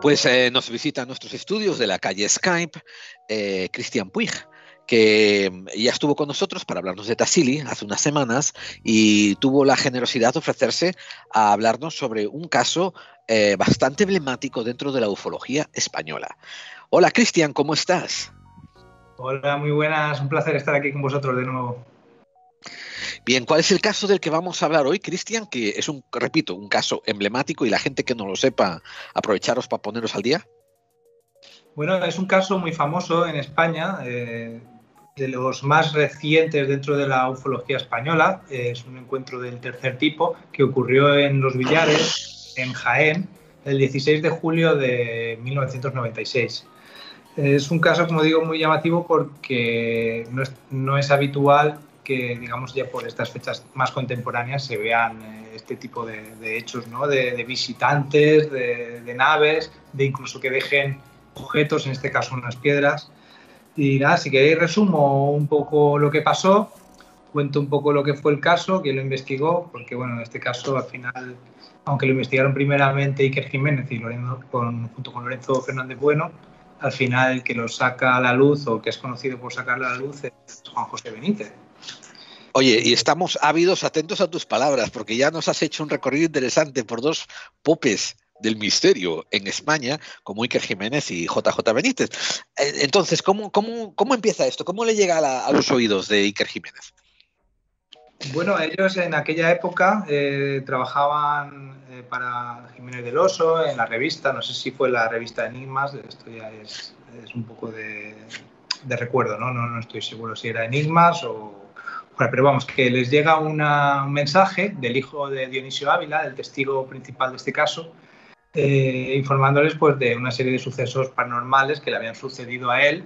Pues eh, nos visita en nuestros estudios de la calle Skype eh, Cristian Puig, que mm, ya estuvo con nosotros para hablarnos de Tassili hace unas semanas y tuvo la generosidad de ofrecerse a hablarnos sobre un caso eh, bastante emblemático dentro de la ufología española. Hola Cristian, ¿cómo estás? Hola, muy buenas, un placer estar aquí con vosotros de nuevo. Bien, ¿cuál es el caso del que vamos a hablar hoy, Cristian? Que es un, repito, un caso emblemático y la gente que no lo sepa, aprovecharos para poneros al día. Bueno, es un caso muy famoso en España, eh, de los más recientes dentro de la ufología española. es un encuentro del tercer tipo que ocurrió en Los Villares, en Jaén, el 16 de julio de 1996. Es un caso, como digo, muy llamativo porque no es habitual que, digamos, ya por estas fechas más contemporáneas se vean eh, este tipo de, hechos, ¿no? De, visitantes, de, naves, de incluso que dejen objetos, en este caso unas piedras. Y nada, si queréis resumo un poco lo que pasó, cuento un poco lo que fue el caso, quién lo investigó, porque bueno, en este caso al final, aunque lo investigaron primeramente Iker Jiménez y Lorenzo, junto con Lorenzo Fernández Bueno, al final el que lo saca a la luz o que es conocido por sacarlo a la luz es Juan José Benítez. Oye, y estamos ávidos, atentos a tus palabras, porque ya nos has hecho un recorrido interesante por dos popes del misterio en España, como Iker Jiménez y JJ Benítez. Eh, entonces, ¿cómo, cómo, cómo empieza esto? ¿Cómo le llega a, los oídos de Iker Jiménez? Bueno, ellos en aquella época eh, trabajaban eh, para Jiménez del Oso en la revista, no sé si fue la revista Enigmas, esto ya es, un poco de, recuerdo, ¿no? ¿no? No estoy seguro si era Enigmas o pero vamos, que les llega un mensaje del hijo de Dionisio Ávila, el testigo principal de este caso, eh, informándoles pues, de una serie de sucesos paranormales que le habían sucedido a él,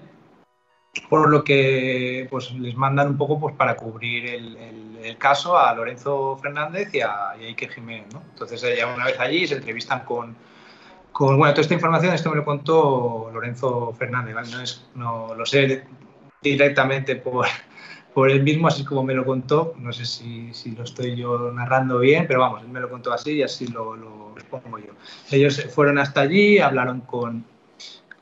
por lo que pues, les mandan un poco pues, para cubrir el, caso a Lorenzo Fernández y a, Iker Jiménez. ¿no? Entonces, ya una vez allí se entrevistan con, con, bueno, toda esta información, esto me lo contó Lorenzo Fernández, no, es, no lo sé directamente por, por él mismo, así como me lo contó. No sé si, si, lo estoy yo narrando bien, pero vamos, él me lo contó así y así lo, lo expongo yo. Ellos fueron hasta allí, hablaron con,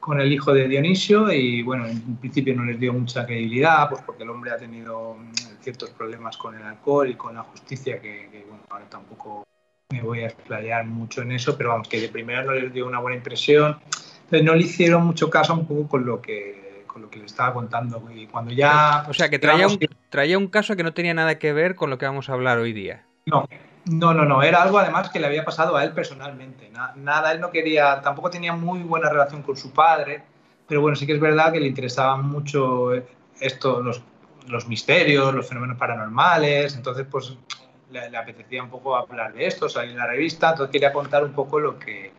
con el hijo de Dionisio y bueno, en principio no les dio mucha credibilidad, pues porque el hombre ha tenido mm, ciertos problemas con el alcohol y con la justicia que, que bueno, ahora tampoco me voy a explayar mucho en eso, pero vamos, que de primera no les dio una buena impresión. Entonces no le hicieron mucho caso un poco con lo que lo que le estaba contando. Y cuando ya. O sea, que traía un, traía un caso que no tenía nada que ver con lo que vamos a hablar hoy día. No, no, no, no. Era algo además que le había pasado a él personalmente. Nada, él no quería. Tampoco tenía muy buena relación con su padre. Pero bueno, sí que es verdad que le interesaban mucho esto, los, los misterios, los fenómenos paranormales. Entonces, pues le, apetecía un poco hablar de esto, salir en la revista. Entonces quería contar un poco lo que,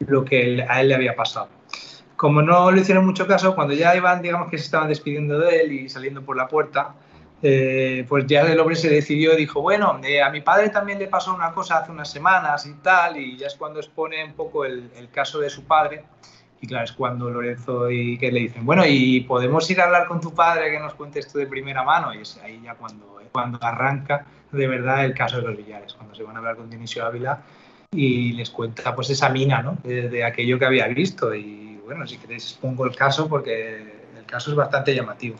lo que a él le había pasado como no le hicieron mucho caso, cuando ya iban, digamos que se estaban despidiendo de él y saliendo por la puerta, eh, pues ya el hombre se decidió dijo, bueno, eh, a mi padre también le pasó una cosa hace unas semanas y tal, y ya es cuando expone un poco el, caso de su padre. Y claro, es cuando Lorenzo y que le dicen, bueno, ¿y podemos ir a hablar con tu padre que nos cuente esto de primera mano? Y es ahí ya cuando, cuando arranca de verdad el caso de los Villares, cuando se van a hablar con Dionisio Ávila y les cuenta pues esa mina, ¿no? De, de aquello que había visto y bueno, si queréis pongo el caso porque el caso es bastante llamativo.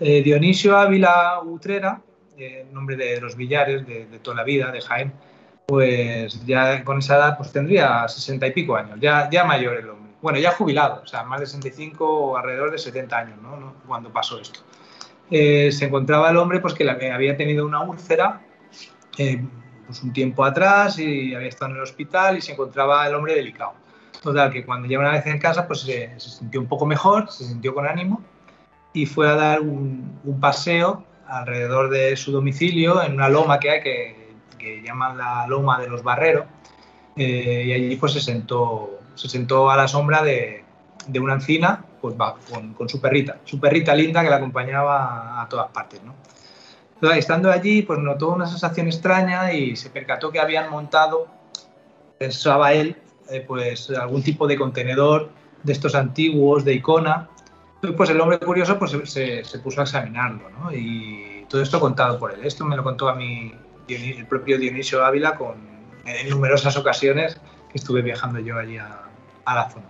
Eh, Dionisio Ávila Utrera, eh, nombre de los Villares de, toda la vida, de Jaén, pues ya con esa edad pues tendría sesenta y pico años, ya, ya mayor el hombre. Bueno, ya jubilado, o sea, más de 65 o alrededor de 70 años, ¿no? Cuando pasó esto. Eh, se encontraba el hombre pues que había tenido una úlcera pues un tiempo atrás y había estado en el hospital y se encontraba el hombre delicado Total, que cuando ya una vez en casa, pues se, sintió un poco mejor, se sintió con ánimo y fue a dar un, paseo alrededor de su domicilio en una loma que hay que, que llaman la loma de los barreros eh, y allí pues se sentó, se sentó a la sombra de, de una encina pues va, con, con, su perrita, su perrita linda que la acompañaba a todas partes. ¿no? Entonces, estando allí pues notó una sensación extraña y se percató que habían montado, pensaba él, eh, pues algún tipo de contenedor de estos antiguos, de icona. Pues el hombre curioso pues, se, se puso a examinarlo. Y todo esto contado por él. Esto me lo contó a mí el propio Dionisio Ávila con, en numerosas ocasiones que estuve viajando yo allí a, la zona.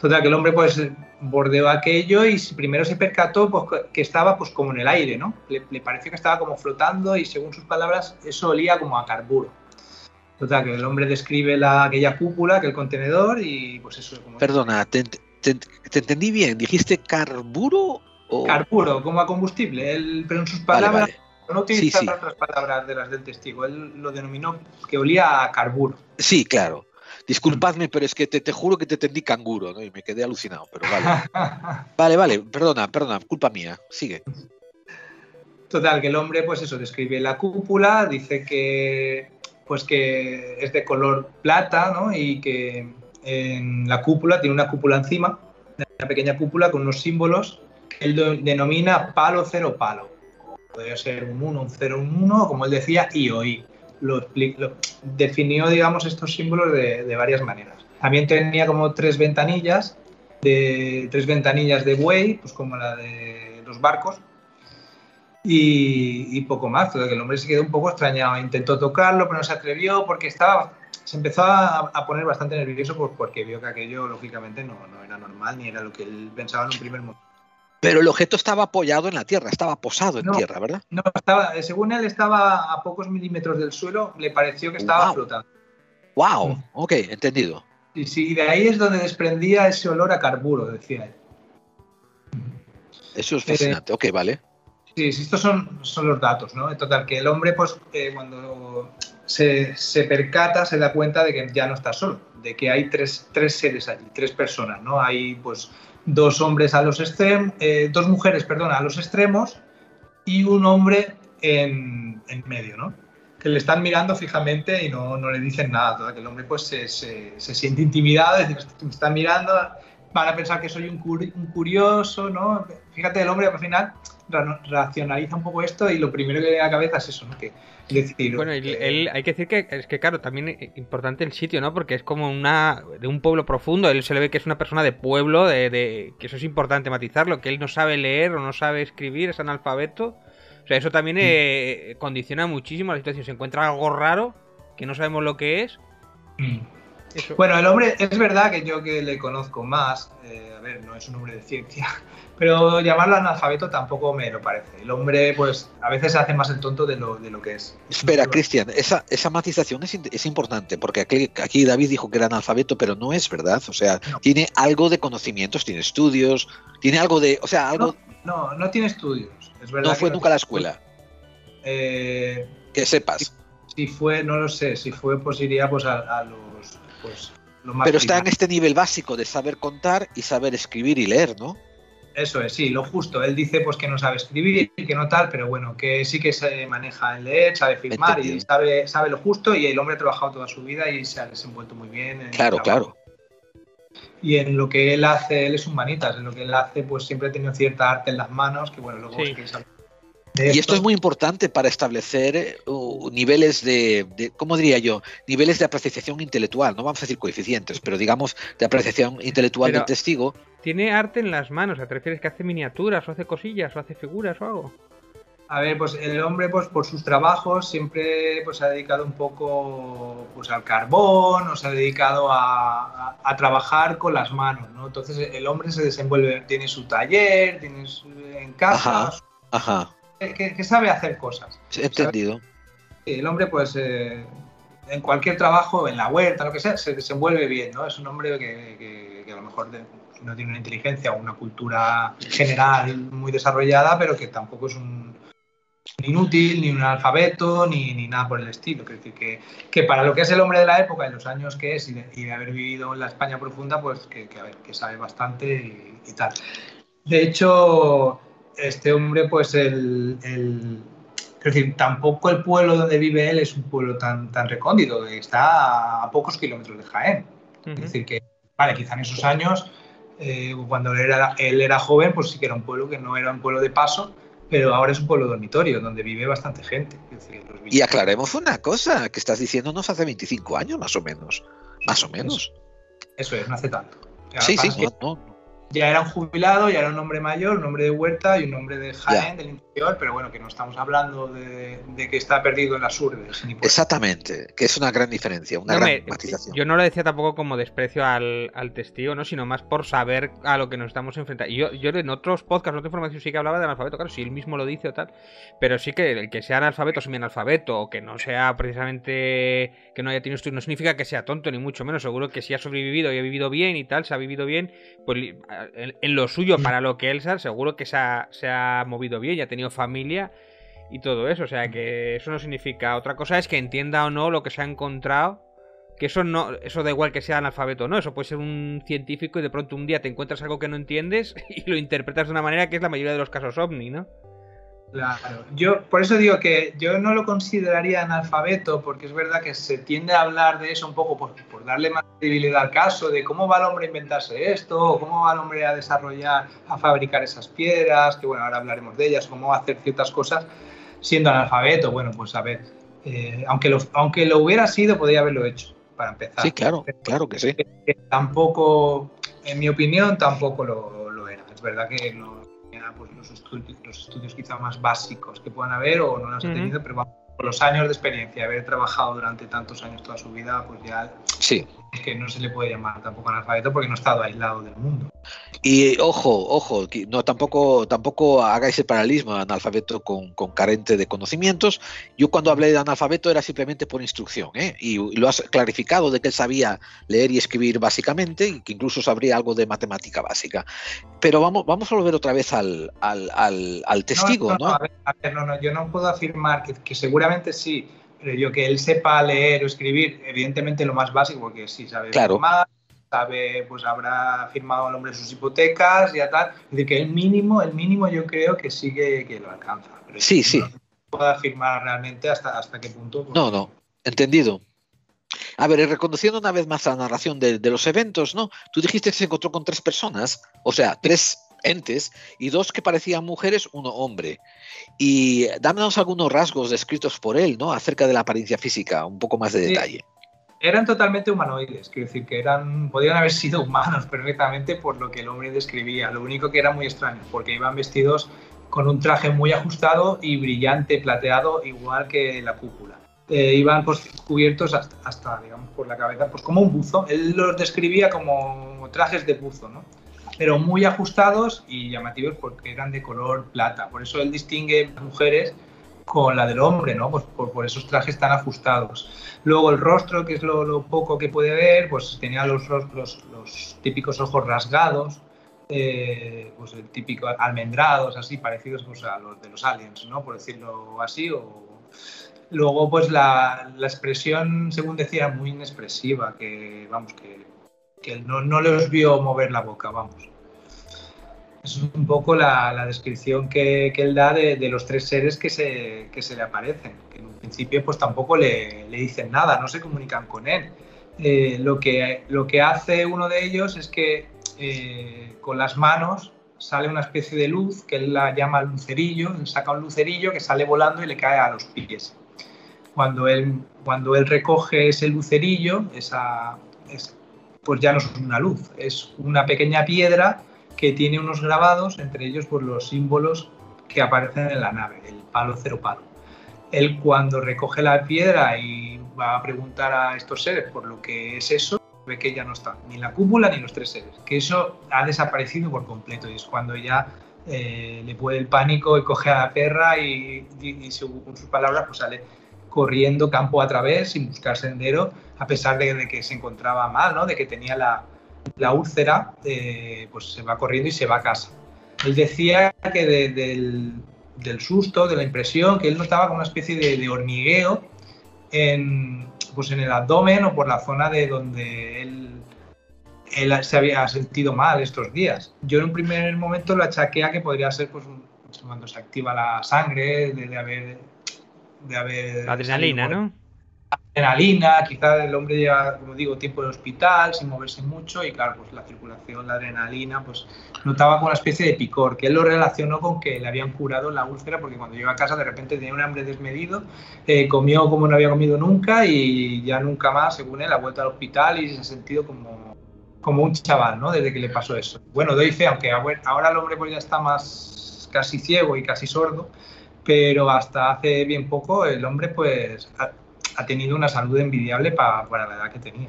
Total, que el hombre pues bordeó aquello y primero se percató pues, que estaba pues como en el aire, ¿no? Le, pareció que estaba como flotando y según sus palabras eso olía como a carburo. Total, que el hombre describe la, aquella cúpula, aquel contenedor y pues eso. Como Perdona, te, entendí bien. ¿Dijiste carburo o...? Carburo, como a combustible. Él, pero en sus palabras no utiliza otras palabras de las del testigo. Él lo denominó que olía a carburo. Sí, claro. Disculpadme, pero es que te, juro que te tendí canguro, ¿no? Y me quedé alucinado, pero vale. vale, vale, perdona, perdona, culpa mía. Sigue. Total, que el hombre, pues eso, describe la cúpula, dice que pues que es de color plata, ¿no? Y que en la cúpula tiene una cúpula encima, una pequeña cúpula con unos símbolos que él denomina palo cero palo. Podría ser un 1, un 0, un 1, como él decía, I o I lo, definió, digamos, estos símbolos de, varias maneras. También tenía como tres ventanillas, de, tres ventanillas de buey, pues como la de los barcos, y, poco más. que el hombre se quedó un poco extrañado. Intentó tocarlo, pero no se atrevió porque estaba, se empezó a, poner bastante nervioso pues, porque vio que aquello, lógicamente, no, no era normal ni era lo que él pensaba en un primer momento. Pero el objeto estaba apoyado en la tierra, estaba posado en tierra, ¿verdad? No, estaba, según él estaba a pocos milímetros del suelo, le pareció que estaba flotando. ¡Wow! Mm. Ok, entendido. Y sí, de ahí es donde desprendía ese olor a carburo, decía él. Eso es fascinante, ok, vale. Sí, estos son, son los datos, ¿no? En total, que el hombre, pues, eh, cuando se, se, percata, se da cuenta de que ya no está solo, de que hay tres, tres seres allí, tres personas, ¿no? Hay, pues, dos hombres a los extremos, eh, dos mujeres, perdón, a los extremos y un hombre en, en, medio, ¿no? Que le están mirando fijamente y no, no le dicen nada. Todo que el hombre pues se, se, siente intimidado, es decir, me están mirando, van a pensar que soy un, un curioso, ¿no? Fíjate, el hombre al final racionaliza un poco esto y lo primero que le da a la cabeza es eso, ¿no? Que, decir, bueno, él, hay que decir que es que, claro, también es importante el sitio, ¿no? Porque es como una de un pueblo profundo. Él se le ve que es una persona de pueblo, de, que eso es importante matizarlo, que él no sabe leer o no sabe escribir, es analfabeto. O sea, eso también mm. eh, condiciona muchísimo la situación. Se encuentra algo raro que no sabemos lo que es. Bueno, el hombre, es verdad que yo que le conozco más, eh, a ver, no es un hombre de ciencia, pero llamarlo analfabeto tampoco me lo parece. El hombre, pues, a veces se hace más el tonto de lo, de lo que es. Espera, Cristian, esa, esa matización es, es, importante, porque aquí, aquí, David dijo que era analfabeto, pero no es verdad. O sea, tiene algo de conocimientos, tiene estudios, tiene algo de. O sea, algo. No, no, tiene estudios. Es verdad no fue nunca a la escuela. Eh, que sepas. Si, fue, no lo sé, si fue, pues iría pues a, los. Pues, pero está en este nivel básico de saber contar y saber escribir y leer, ¿no? Eso es, sí, lo justo. Él dice pues que no sabe escribir, y que no tal, pero bueno, que sí que se maneja en leer, sabe firmar y sabe, sabe lo justo y el hombre ha trabajado toda su vida y se ha desenvuelto muy bien. claro, claro. Y en lo que él hace, él es un manitas, en lo que él hace pues siempre ha tenido cierta arte en las manos, que bueno, luego sí. Y esto es muy importante para establecer uh, niveles de, ¿cómo diría yo? Niveles de apreciación intelectual, no vamos a decir coeficientes, pero digamos de apreciación intelectual del testigo. ¿Tiene arte en las manos? ¿Te refieres que hace miniaturas o hace cosillas o hace figuras o algo? A ver, pues el hombre, pues por sus trabajos siempre pues, se ha dedicado un poco pues, al carbón, o se ha dedicado a, trabajar con las manos, ¿no? Entonces el hombre se desenvuelve, tiene su taller, tiene en casa, ajá, ajá que, sabe hacer cosas. entendido. el hombre, pues, eh, en cualquier trabajo, en la huerta, lo que sea, se desenvuelve bien, ¿no? Es un hombre que, a lo mejor no tiene una inteligencia o una cultura general muy desarrollada, pero que tampoco es un inútil, ni un alfabeto, ni, nada por el estilo. Es decir, que, que, para lo que es el hombre de la época y los años que es y de, haber vivido en la España profunda, pues que, a ver, que sabe bastante y, y tal. De hecho, este hombre, pues el, es decir, tampoco el pueblo donde vive él es un pueblo tan, tan recóndito, está a pocos kilómetros de Jaén. Es decir, que, vale, quizá en esos años, eh, cuando él era, él era joven, pues sí que era un pueblo que no era un pueblo de paso, pero ahora es un pueblo dormitorio, donde vive bastante gente. y aclaremos una cosa, que estás diciéndonos hace 25 años más o menos. Más o menos. Eso, es, no hace tanto. sí, sí, no, ya era un jubilado, ya era un hombre mayor, un hombre de huerta y un hombre de Jaén, del interior, pero bueno, que no estamos hablando de, que está perdido en las urdes. Exactamente, que es una gran diferencia, una gran matización. Yo no lo decía tampoco como desprecio al, testigo, ¿no? sino más por saber a lo que nos estamos enfrentando. Yo, yo en otros podcasts, en otra información sí que hablaba de analfabeto, claro, si él mismo lo dice o tal, pero sí que el que sea analfabeto, semi-analfabeto, o que no sea precisamente, que no haya tenido estudio, no significa que sea tonto, ni mucho menos. Seguro que si ha sobrevivido y ha vivido bien y tal, se ha vivido bien, pues en, lo suyo, mm. para lo que él sabe, seguro que se ha, movido bien y ha tenido familia y todo eso. O sea que eso no significa. Otra cosa es que entienda o no lo que se ha encontrado. Que eso no, eso da igual que sea analfabeto o no, eso puede ser un científico y de pronto un día te encuentras algo que no entiendes y lo interpretas de una manera que es la mayoría de los casos ovni, ¿no? Claro, yo por eso digo que yo no lo consideraría analfabeto, porque es verdad que se tiende a hablar de eso un poco por, por, darle más credibilidad al caso, de cómo va el hombre a inventarse esto, o cómo va el hombre a desarrollar, a fabricar esas piedras, que bueno, ahora hablaremos de ellas, cómo va a hacer ciertas cosas siendo analfabeto. Bueno, pues a ver, eh, aunque, lo, aunque lo hubiera sido, podría haberlo hecho, para empezar. Sí, claro, claro que sí. tampoco, en mi opinión, tampoco lo, lo era. Es verdad que pues, los, estudios, los estudios quizá más básicos que puedan haber o no los he tenido, pero por los años de experiencia, haber trabajado durante tantos años toda su vida, pues ya sí. Es que no se le puede llamar tampoco analfabeto porque no ha estado aislado del mundo. Y ojo, ojo, no tampoco, tampoco hagáis el paralelismo analfabeto con, carente de conocimientos. Yo cuando hablé de analfabeto era simplemente por instrucción, ¿eh? y, lo has clarificado de que él sabía leer y escribir básicamente, y que incluso sabría algo de matemática básica. Pero vamos, vamos a volver otra vez al, al, testigo, ¿no? No, no, yo no puedo afirmar que, que seguramente sí, yo que él sepa leer o escribir, evidentemente lo más básico, porque sí sabe claro. más, sabe, pues habrá firmado el nombre de sus hipotecas y tal. Es decir, que el mínimo, el mínimo yo creo que sigue que lo alcanza. sí, sí. No puedo afirmar realmente hasta, hasta qué punto. Pues no, no, entendido. A ver, reconociendo una vez más la narración de, los eventos, ¿no? Tú dijiste que se encontró con tres personas, o sea, tres entes y dos que parecían mujeres, uno hombre. Y dámonos algunos rasgos descritos por él, ¿no? Acerca de la apariencia física, un poco más de detalle eran totalmente humanoides, quiero decir que eran, podían haber sido humanos perfectamente por lo que el hombre describía. Lo único que era muy extraño, porque iban vestidos con un traje muy ajustado y brillante, plateado, igual que la cúpula. Eh, iban pues, cubiertos hasta, digamos, por la cabeza, pues como un buzo. Él los describía como trajes de buzo, ¿no? Pero muy ajustados y llamativos porque eran de color plata. Por eso él distingue mujeres con la del hombre, ¿no? Pues por, esos trajes tan ajustados. Luego el rostro, que es lo, poco que puede ver, pues tenía los, los, los típicos ojos rasgados, eh, pues el típico almendrados, así, parecidos pues, a los de los aliens, ¿no? Por decirlo así. O... Luego, pues la, la, expresión, según decía, muy inexpresiva, que, vamos, que, que no, no les vio mover la boca, vamos es un poco la, descripción que, él da de, los tres seres que se, se le aparecen. Que en un principio pues tampoco le, dicen nada, no se comunican con él. Eh, lo, que, lo que hace uno de ellos es que eh, con las manos sale una especie de luz que él la llama lucerillo, él saca un lucerillo que sale volando y le cae a los pies. Cuando él, cuando él recoge ese lucerillo, esa, pues ya no es una luz, es una pequeña piedra que tiene unos grabados, entre ellos por los símbolos que aparecen en la nave, el palo cero palo. Él cuando recoge la piedra y va a preguntar a estos seres por lo que es eso, ve que ya no está, ni la cúpula ni los tres seres, que eso ha desaparecido por completo y es cuando ya eh, le puede el pánico y coge a la perra y, según sus palabras pues sale corriendo campo a través sin buscar sendero, a pesar de, de que se encontraba mal, ¿no? de que tenía la, la úlcera, eh, pues se va corriendo y se va a casa. Él decía que del, susto, de la impresión, que él notaba como una especie de, hormigueo en, pues en el abdomen o por la zona de donde él, él, se había sentido mal estos días. Yo en un primer momento lo achaqué a que podría ser pues, cuando se activa la sangre, de, haber... De haber la adrenalina, ¿no? Adrenalina, quizás el hombre lleva, como digo, tiempo en el hospital sin moverse mucho y claro, pues la circulación, la adrenalina, pues notaba como una especie de picor, que él lo relacionó con que le habían curado la úlcera porque cuando llegó a casa de repente tenía un hambre desmedido, eh, comió como no había comido nunca y ya nunca más, según él, ha vuelto al hospital y se ha sentido como, como un chaval, ¿no? Desde que le pasó eso. Bueno, doy fe, aunque ahora el hombre pues ya está más casi ciego y casi sordo, pero hasta hace bien poco el hombre pues ha, tenido una salud envidiable para, para la edad que tenía.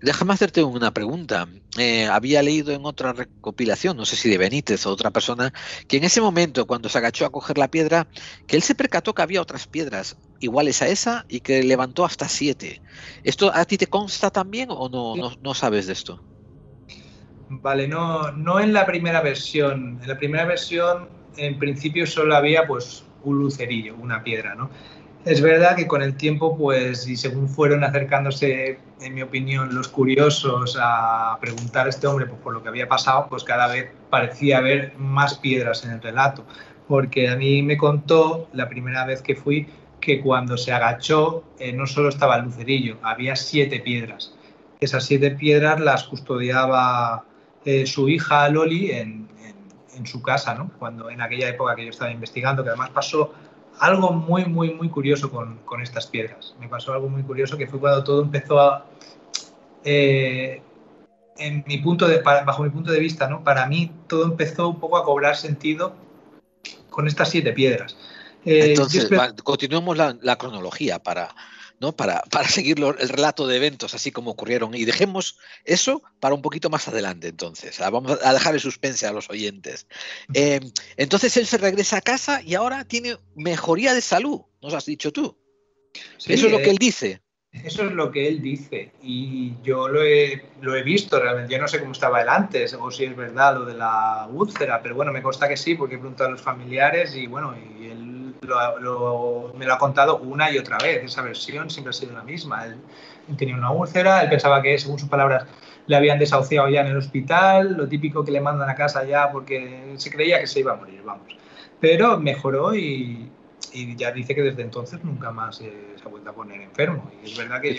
Déjame hacerte una pregunta. Eh, había leído en otra recopilación, no sé si de Benítez o otra persona, que en ese momento, cuando se agachó a coger la piedra, que él se percató que había otras piedras iguales a esa y que levantó hasta siete. ¿Esto a ti te consta también o no, no, sabes de esto? Vale, no, no en la primera versión. En la primera versión, en principio, solo había pues un lucerillo, una piedra, ¿no? Es verdad que con el tiempo, pues, y según fueron acercándose, en mi opinión, los curiosos a preguntar a este hombre pues, por lo que había pasado, pues cada vez parecía haber más piedras en el relato. Porque a mí me contó la primera vez que fui que cuando se agachó eh, no solo estaba el lucerillo, había siete piedras. Esas siete piedras las custodiaba eh, su hija Loli en, en, su casa, ¿no? Cuando en aquella época que yo estaba investigando, que además pasó algo muy, muy, muy curioso con, con, estas piedras. Me pasó algo muy curioso que fue cuando todo empezó a... Eh, en mi punto de, bajo mi punto de vista, ¿no? para mí todo empezó un poco a cobrar sentido con estas siete piedras. Eh, Entonces, continuemos la, la, cronología para, ¿no? Para, para seguir el relato de eventos así como ocurrieron. Y dejemos eso para un poquito más adelante, entonces. Ah, vamos a dejar el suspense a los oyentes. Em, entonces él se regresa a casa y ahora tiene mejoría de salud, nos has dicho tú. eso es lo que eh, él dice. Eso es lo que él dice y yo lo he, lo he visto realmente. Yo no sé cómo estaba él antes o si es verdad lo de la úlcera, pero bueno, me consta que sí porque he preguntado a los familiares y bueno, y él me lo ha contado una y otra vez. Esa versión siempre ha sido la misma. Él, tenía una úlcera, él pensaba que, según sus palabras, le habían desahuciado ya en el hospital, lo típico que le mandan a casa ya porque se creía que se iba a morir, vamos. Pero mejoró y, ya dice que desde entonces nunca más se ha vuelto a poner enfermo. Y es verdad que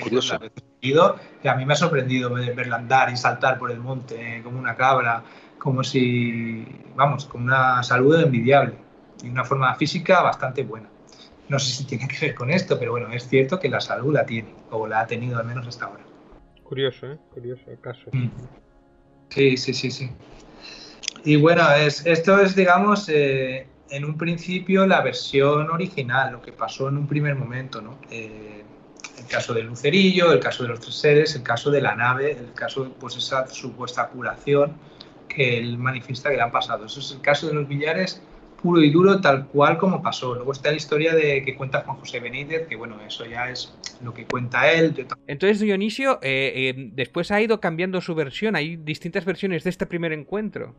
yo que a mí me ha sorprendido verla andar y saltar por el monte como una cabra, como si, vamos, con una salud envidiable y una forma física bastante buena. No sé si tiene que ver con esto, pero bueno, es cierto que la salud la tiene, o la ha tenido al menos hasta ahora. Curioso, ¿eh? Curioso el caso. Mm. Sí, sí, sí, sí. Y bueno, es, esto es, digamos, eh, en un principio la versión original, lo que pasó en un primer momento, ¿no? Eh, el caso del lucerillo, el caso de los tres seres, el caso de la nave, el caso, pues esa supuesta curación que él manifiesta que le han pasado. Eso es el caso de los billares puro y duro, tal cual como pasó. Luego está la historia de que cuenta Juan José Benítez, que bueno, eso ya es lo que cuenta él. Entonces, Dionisio, eh, eh, después ha ido cambiando su versión. Hay distintas versiones de este primer encuentro.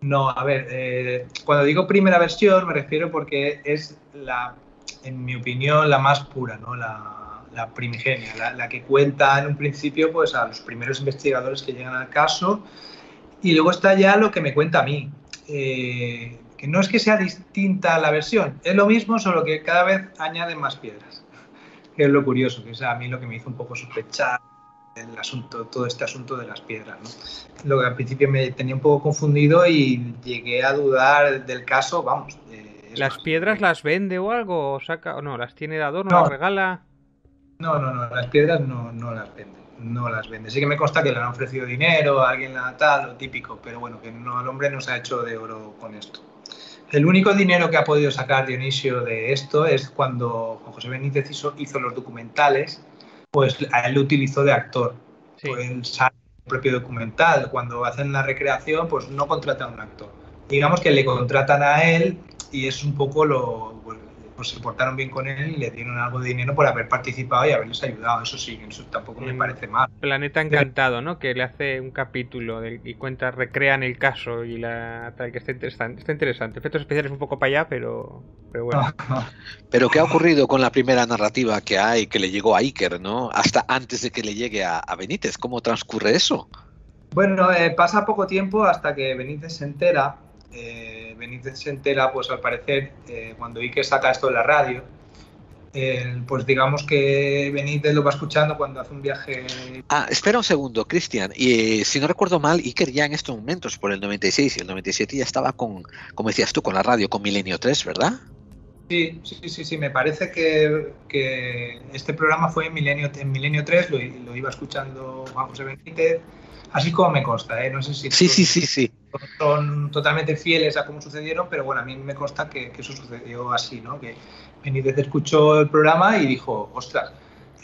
No, a ver, eh, cuando digo primera versión me refiero porque es la, en mi opinión, la más pura, ¿no? La, primigenia, la, la, que cuenta en un principio pues a los primeros investigadores que llegan al caso y luego está ya lo que me cuenta a mí, eh, que no es que sea distinta la versión, es lo mismo, solo que cada vez añaden más piedras. Que es lo curioso, que es a mí lo que me hizo un poco sospechar el asunto, todo este asunto de las piedras. ¿no? Lo que al principio me tenía un poco confundido y llegué a dudar del caso, vamos. ¿Las piedras las vende o algo? ¿O saca, o no? ¿Las tiene de adorno? ¿Las regala? No, no, no, las piedras no, no las vende no las vende. Sí que me consta que le han ofrecido dinero a alguien tal, lo típico, pero bueno, que no, el hombre no se ha hecho de oro con esto. El único dinero que ha podido sacar Dionisio de esto es cuando José Benítez hizo, hizo los documentales, pues a él lo utilizó de actor. Pues él sale el propio documental. Cuando hacen la recreación, pues no contratan a un actor. Digamos que le contratan a él y es un poco lo, pues se portaron bien con él y le dieron algo de dinero por haber participado y haberles ayudado. Eso sí, eso tampoco me parece mal. Planeta Encantado, ¿no? Que le hace un capítulo y cuenta, recrean el caso y la tal, que está interesante. Está interesante. Efectos especiales un poco para allá, pero, pero bueno. pero ¿qué ha ocurrido con la primera narrativa que hay, que le llegó a Iker, ¿no? Hasta antes de que le llegue a, Benítez. ¿Cómo transcurre eso? Bueno, eh, pasa poco tiempo hasta que Benítez se entera. Eh, Benítez se entera, pues al parecer, eh, cuando Iker saca esto de la radio, pues digamos que Benítez lo va escuchando cuando hace un viaje. Ah, espera un segundo, Cristian. Y eh, si no recuerdo mal, Iker ya en estos momentos, por el 96 y el 97, ya estaba con, como decías tú, con la radio, con Milenio 3, ¿verdad? Sí, sí, sí, sí. Me parece que, que este programa fue en Milenio, en Milenio 3, lo, lo iba escuchando Juan José Benítez Así como me consta, ¿eh? No sé si sí, sí, sí, sí. Son totalmente fieles a cómo sucedieron, pero bueno, a mí me consta que, eso sucedió así, ¿no? Que Benítez escuchó el programa y dijo, ostras,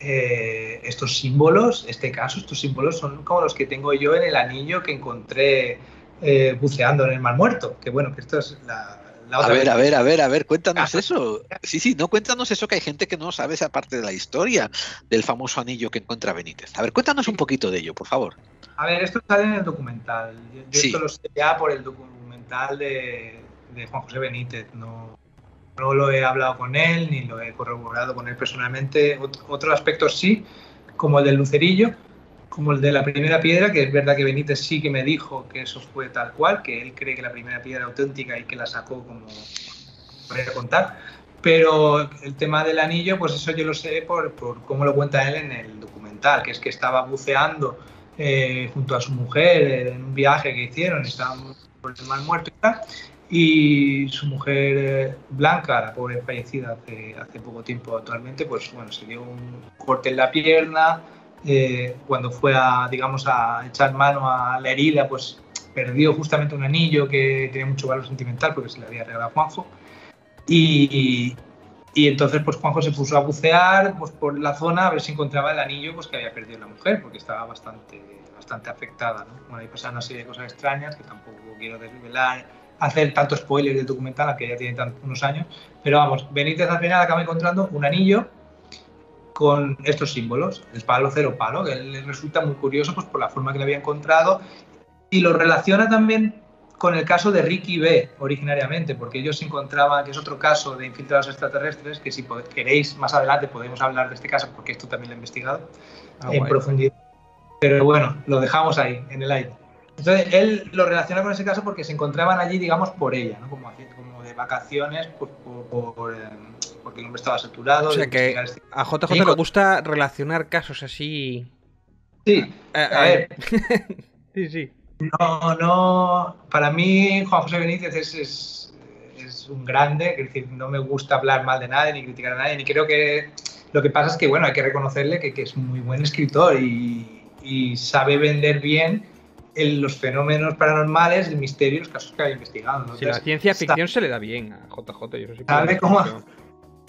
eh, estos símbolos, este caso, estos símbolos son como los que tengo yo en el anillo que encontré eh, buceando en el Mar Muerto. Que bueno, que esto es la, a ver, a ver, a ver, a ver, cuéntanos eso. Sí, sí, no cuéntanos eso que hay gente que no sabe esa parte de la historia del famoso anillo que encuentra Benítez. A ver, cuéntanos un poquito de ello, por favor. A ver, esto sale en el documental. Yo, esto lo sé ya por el documental de, Juan José Benítez. No, no lo he hablado con él ni lo he corroborado con él personalmente. otros aspectos sí, como el del lucerillo como el de la primera piedra, que es verdad que Benítez sí que me dijo que eso fue tal cual, que él cree que la primera piedra auténtica y que la sacó como para contar. Pero el tema del anillo, pues eso yo lo sé por, por cómo lo cuenta él en el documental, que es que estaba buceando eh, junto a su mujer en un viaje que hicieron, estaban por el mar muerto y tal, y su mujer eh, Blanca, la pobre fallecida hace, hace poco tiempo actualmente, pues bueno, se dio un corte en la pierna, eh, cuando fue a, digamos, a echar mano a la herida, pues perdió justamente un anillo que tenía mucho valor sentimental porque se le había regalado a Juanjo. Y, y, entonces, pues Juanjo se puso a bucear pues, por la zona a ver si encontraba el anillo pues, que había perdido la mujer, porque estaba bastante, bastante afectada. ¿no? Bueno, ahí pasaron una serie de cosas extrañas que tampoco quiero desvelar, hacer tanto spoiler del documental, que ya tiene unos años. Pero vamos, Benítez al final acaba encontrando un anillo con estos símbolos, el palo cero palo, que le resulta muy curioso pues, por la forma que le había encontrado y lo relaciona también con el caso de Ricky B originariamente, porque ellos se encontraban, que es otro caso de infiltrados extraterrestres, que si queréis más adelante podemos hablar de este caso, porque esto también lo he investigado ah, en profundidad. Pero bueno, lo dejamos ahí, en el aire. Entonces, él lo relaciona con ese caso porque se encontraban allí, digamos, por ella, ¿no? como, como de vacaciones, por, por, eh, porque el hombre estaba saturado. O sea que este a JJ le gusta relacionar casos así. Sí, eh, a, ver. sí, sí. No, no. Para mí, Juan José Benítez es, es, un grande, es decir, no me gusta hablar mal de nadie ni criticar a nadie, ni creo que. Lo que pasa es que, bueno, hay que reconocerle que, que es muy buen escritor y, y sabe vender bien los fenómenos paranormales, el misterio, los casos que ha investigado. si la ciencia ficción se le da bien a JJ, yo sí sabe cómo,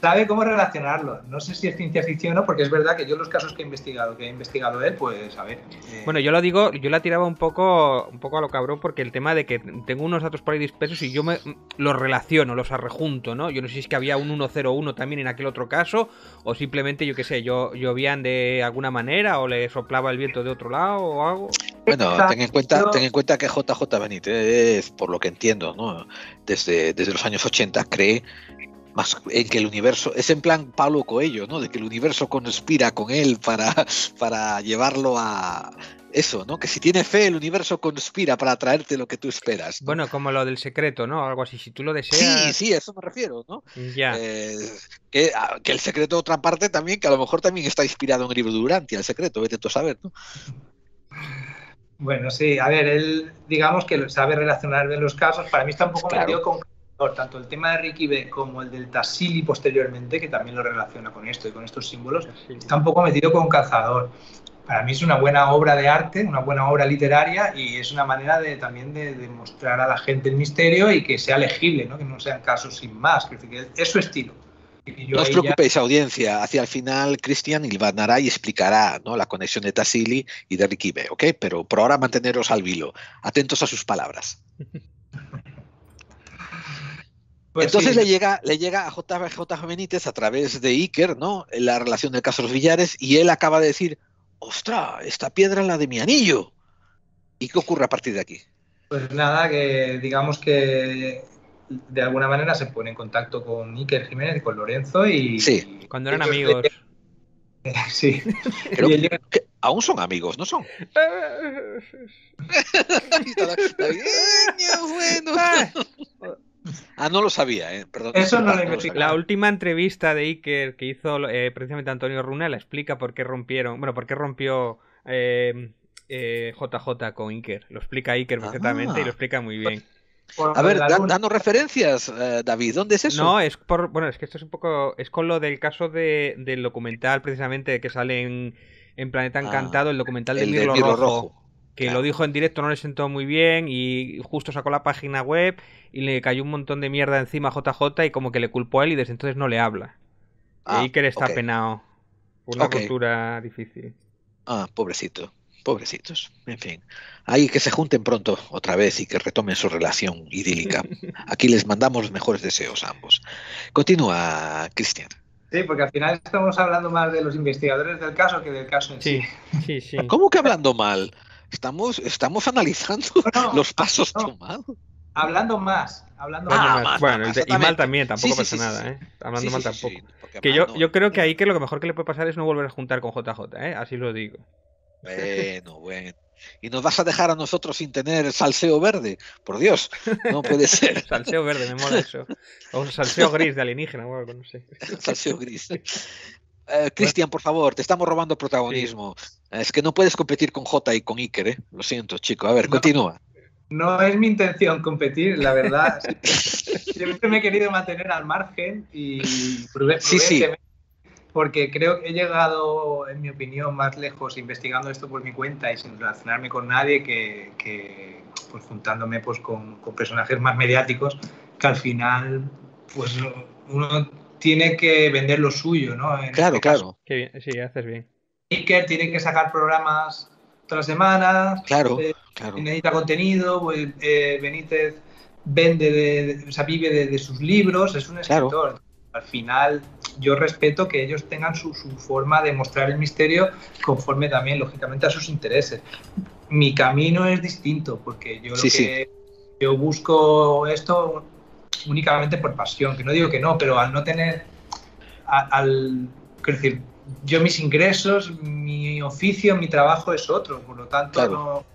sabe cómo relacionarlo. No sé si es ciencia ficción o no, porque es verdad que yo los casos que he investigado, que ha investigado él, pues a ver. Eh, bueno, yo lo digo, yo la tiraba un poco, un poco a lo cabrón porque el tema de que tengo unos datos por ahí dispersos y yo me los relaciono, los arrejunto, ¿no? Yo no sé si es que había un 101 también en aquel otro caso o simplemente, yo qué sé, yo llovían de alguna manera o le soplaba el viento de otro lado o algo. Bueno, ten en cuenta, ten en cuenta que JJ Benítez, por lo que entiendo, ¿no? Desde, desde los años 80 cree en que el universo, es en plan Pablo Coello, ¿no? De que el universo conspira con él para, para llevarlo a eso, ¿no? Que si tiene fe, el universo conspira para traerte lo que tú esperas. Bueno, como lo del secreto, ¿no? Algo así, si tú lo deseas. Sí, sí, eso me refiero, ¿no? Ya. Eh, que, ah, que, el secreto, otra parte también, que a lo mejor también está inspirado en el libro de Durantia, el secreto, vete tú a saber, ¿no? Bueno, sí, a ver, él, digamos que sabe relacionar bien los casos. Para mí está un poco claro. con tanto el tema de Ricky B como el del Tassili posteriormente, que también lo relaciona con esto y con estos símbolos, está un poco metido con Cazador. Para mí es una buena obra de arte, una buena obra literaria y es una manera de, también de, mostrar a la gente el misterio y que sea legible, ¿no? que no sean casos sin más. Que es su estilo. no os preocupéis, audiencia. Hacia el final, Cristian ilvanará y explicará ¿no? la conexión de Tassili y de Ricky B. ¿ok? Pero por ahora manteneros al vilo, atentos a sus palabras. Pues Entonces le llega, le llega a JJ Benítez a través de Iker, ¿no? La relación del caso de los Villares, y él acaba de decir, ¡ostras! Esta piedra es la de mi anillo. ¿Y qué ocurre a partir de aquí? Pues nada, que digamos que de alguna manera se pone en contacto con Iker Jiménez y con Lorenzo y. Sí. Cuando eran amigos. Sí. aún son amigos, ¿no son? bueno. Ah, no lo sabía, eh. Perdón. Eso no lo La última entrevista de Iker que hizo eh, precisamente Antonio Runa la explica por qué rompieron, bueno, por qué rompió eh, JJ con Iker. Lo explica Iker perfectamente y lo explica muy bien. A ver, danos referencias, David, ¿dónde es eso? No, es por, bueno, es que esto es un poco, es con lo del caso de, del documental precisamente que sale en, Planeta ah, Encantado, el documental de Mirlo, Rojo que lo dijo en directo, no le sentó muy bien y justo sacó la página web y le cayó un montón de mierda encima a JJ y como que le culpó a él y desde entonces no le habla. Ah, y Iker está penado por una cultura difícil. Ah, pobrecito. Pobrecitos. En fin. Ahí que se junten pronto otra vez y que retomen su relación idílica. Aquí les mandamos los mejores deseos a ambos. Continúa, Cristian. Sí, porque al final estamos hablando más de los investigadores del caso que del caso en sí. Sí, sí. ¿Cómo que hablando mal? Estamos, estamos analizando los pasos tomados. Hablando más, hablando ah, más. Bueno, y mal también, tampoco pasa nada, ¿eh? Hablando mal tampoco. que yo, yo creo que ahí que lo que mejor que le puede pasar es no volver a juntar con JJ, ¿eh? Así lo digo. Bueno, bueno. Y nos vas a dejar a nosotros sin tener salseo verde. Por Dios, no puede ser. salseo verde, me mola eso. O salseo gris de alienígena, bueno, no sé. salseo gris. Eh, Cristian, por favor, te estamos robando protagonismo. Es que no puedes competir con J y con Iker, ¿eh? Lo siento, chico. A ver, continúa. No es mi intención competir, la verdad. Siempre me he querido mantener al margen y sí, sí porque creo que he llegado, en mi opinión, más lejos investigando esto por mi cuenta y sin relacionarme con nadie que, pues, juntándome pues, con, personajes más mediáticos que al final pues uno tiene que vender lo suyo, ¿no? claro, este claro. sí, haces bien. Iker tiene que sacar programas todas las semanas. Claro, eh, claro. Necesita contenido, pues, eh, Benítez vende, de, o sea, vive de, sus libros, es un escritor al final yo respeto que ellos tengan su, forma de mostrar el misterio conforme también, lógicamente, a sus intereses. Mi camino es distinto, porque yo lo que yo busco esto únicamente por pasión, que no digo que no, pero al no tener, al, decir, yo mis ingresos, mi oficio, mi trabajo es otro, por lo tanto no,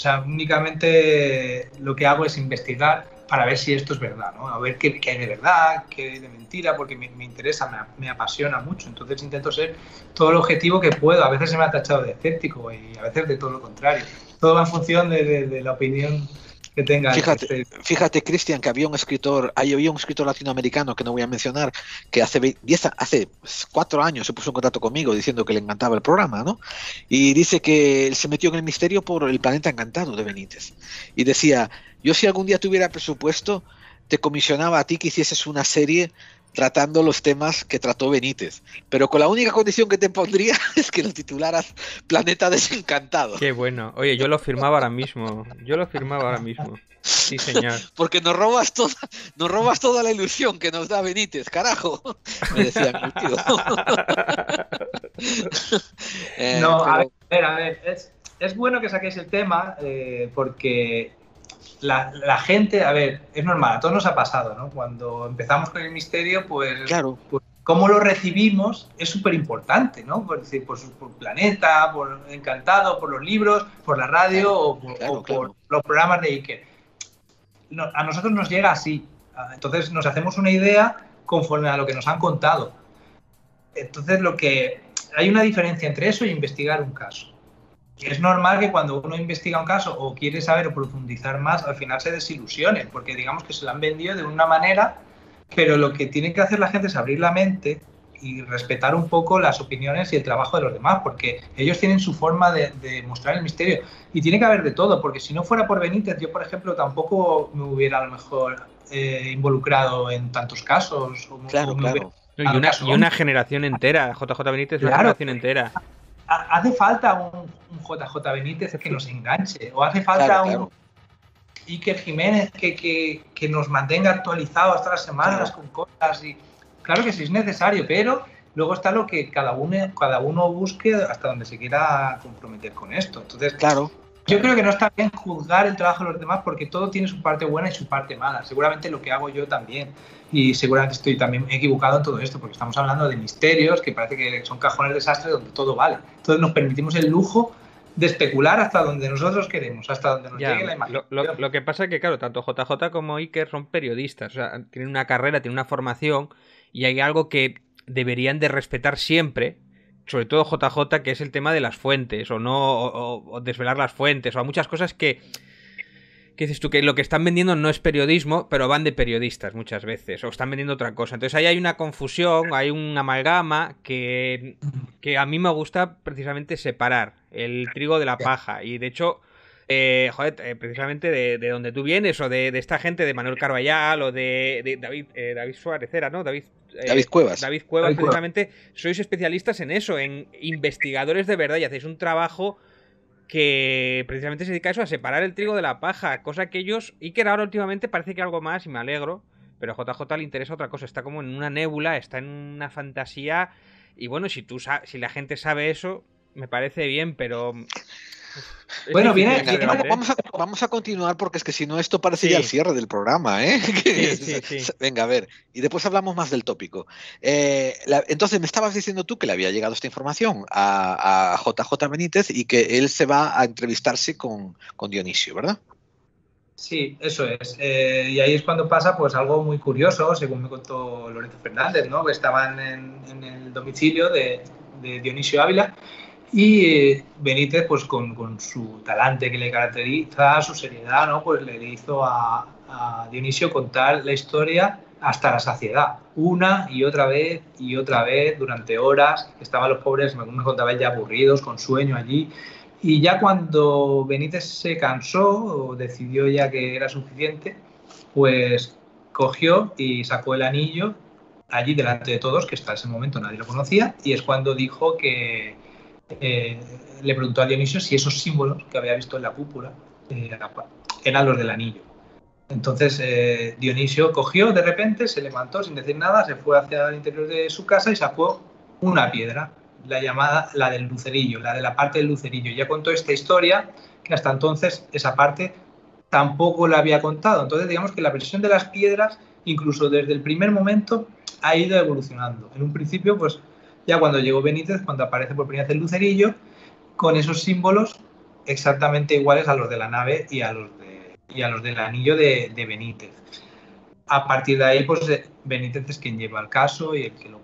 o sea, únicamente lo que hago es investigar para ver si esto es verdad, ¿no? A ver qué, hay de verdad, qué hay de mentira, porque me, interesa, me, apasiona mucho. Entonces intento ser todo el objetivo que puedo. A veces se me ha tachado de escéptico y a veces de todo lo contrario. Todo va en función de la opinión que tenga. Fíjate, este fíjate Cristian, que había un escritor, había un escritor latinoamericano que no voy a mencionar, que hace diez, hace cuatro años se puso en contacto conmigo diciendo que le encantaba el programa, ¿no? Y dice que él se metió en el misterio por el planeta encantado de Benítez. Y decía, yo si algún día tuviera presupuesto, te comisionaba a ti que hicieses una serie tratando los temas que trató Benítez, pero con la única condición que te pondría es que lo titularas Planeta Desencantado. Qué bueno. Oye, yo lo firmaba ahora mismo. Yo lo firmaba ahora mismo. Sí, señor. Porque nos robas toda, nos robas toda la ilusión que nos da Benítez, carajo. Me decía mi tío. Eh, no, a ver, a ver, es, es, bueno que saquéis el tema eh, porque la, gente, a ver, es normal, a todos nos ha pasado, ¿no? Cuando empezamos con el misterio, pues, claro. Pues, cómo lo recibimos es súper importante, ¿no? Por decir, por, por, Planeta, por Encantado, por los libros, por la radio o, por, los programas de Iker. a nosotros nos llega así. Entonces nos hacemos una idea conforme a lo que nos han contado. Entonces lo que hay una diferencia entre eso y investigar un caso es normal que cuando uno investiga un caso o quiere saber o profundizar más, al final se desilusione, porque digamos que se lo han vendido de una manera, pero lo que tiene que hacer la gente es abrir la mente y respetar un poco las opiniones y el trabajo de los demás, porque ellos tienen su forma de, mostrar el misterio. Y tiene que haber de todo, porque si no fuera por Benítez, yo, por ejemplo, tampoco me hubiera a lo mejor eh, involucrado en tantos casos. claro, claro. Y una, y una, generación entera, JJ Benítez, una generación entera hace falta un, JJ Benítez que nos enganche, o hace falta un Iker Jiménez que, nos mantenga actualizados todas las semanas con cosas. Y, claro que sí es necesario, pero luego está lo que cada uno, cada uno busque hasta donde se quiera comprometer con esto. Entonces, claro. Yo creo que no está bien juzgar el trabajo de los demás porque todo tiene su parte buena y su parte mala. Seguramente lo que hago yo también y seguramente estoy también equivocado en todo esto, porque estamos hablando de misterios que parece que son cajones de desastre donde todo vale. Entonces nos permitimos el lujo de especular hasta donde nosotros queremos, hasta donde nos llegue la imagen. Lo, que pasa es que, claro, tanto JJ como Iker son periodistas, o sea, tienen una carrera, tienen una formación y hay algo que deberían de respetar siempre, sobre todo JJ, que es el tema de las fuentes, o no, o desvelar las fuentes, o muchas cosas que que dices tú que lo que están vendiendo no es periodismo, pero van de periodistas muchas veces, o están vendiendo otra cosa. Entonces ahí hay una confusión, hay un amalgama que, que a mí me gusta precisamente separar el trigo de la paja. Y de hecho, eh, joder, eh, precisamente de, donde tú vienes, o de, esta gente de Manuel Carballal, o de, David, eh, David Suárez era, ¿no? David, David Cuevas. David Cuevas, precisamente, sois especialistas en eso, en investigadores de verdad, y hacéis un trabajo que precisamente se dedica a eso, a separar el trigo de la paja, cosa que ellos, y que ahora últimamente parece que algo más, y me alegro, pero a JJ le interesa otra cosa, está como en una nébula, está en una fantasía, y bueno, si tú si la gente sabe eso, me parece bien, pero bueno, viene, vamos, a, continuar porque es que si no esto parece ya el cierre del programa, ¿eh? Venga, a ver, y después hablamos más del tópico. Eh, entonces, me estabas diciendo tú que le había llegado esta información a, JJ Benítez y que él se va a entrevistarse con, Dionisio, ¿verdad? Sí, eso es. Eh, y ahí es cuando pasa pues algo muy curioso, según me contó Lorenzo Fernández, ¿no? Que estaban en, el domicilio de, de Dionisio Ávila y eh, Benítez, pues con, su talante que le caracteriza, su seriedad, ¿no? Pues le hizo a, Dionisio contar la historia hasta la saciedad, una y otra vez y otra vez durante horas. Estaban los pobres, me contaba ya aburridos, con sueño allí. Y ya cuando Benítez se cansó o decidió ya que era suficiente, pues cogió y sacó el anillo allí delante de todos, que hasta ese momento nadie lo conocía, y es cuando dijo que, eh, le preguntó a Dionisio si esos símbolos que había visto en la cúpula eh, eran los del anillo. Entonces eh, Dionisio cogió de repente, se levantó sin decir nada, se fue hacia el interior de su casa y sacó una piedra, la llamada la del lucerillo, la de la parte del lucerillo. Ya contó esta historia que hasta entonces esa parte tampoco la había contado. Entonces digamos que la versión de las piedras, incluso desde el primer momento, ha ido evolucionando. En un principio, pues ya cuando llegó Benítez, cuando aparece por primera vez el lucerillo, con esos símbolos exactamente iguales a los de la nave y a los, de, y a los del anillo de, Benítez. A partir de ahí, pues Benítez es quien lleva el caso y el que lo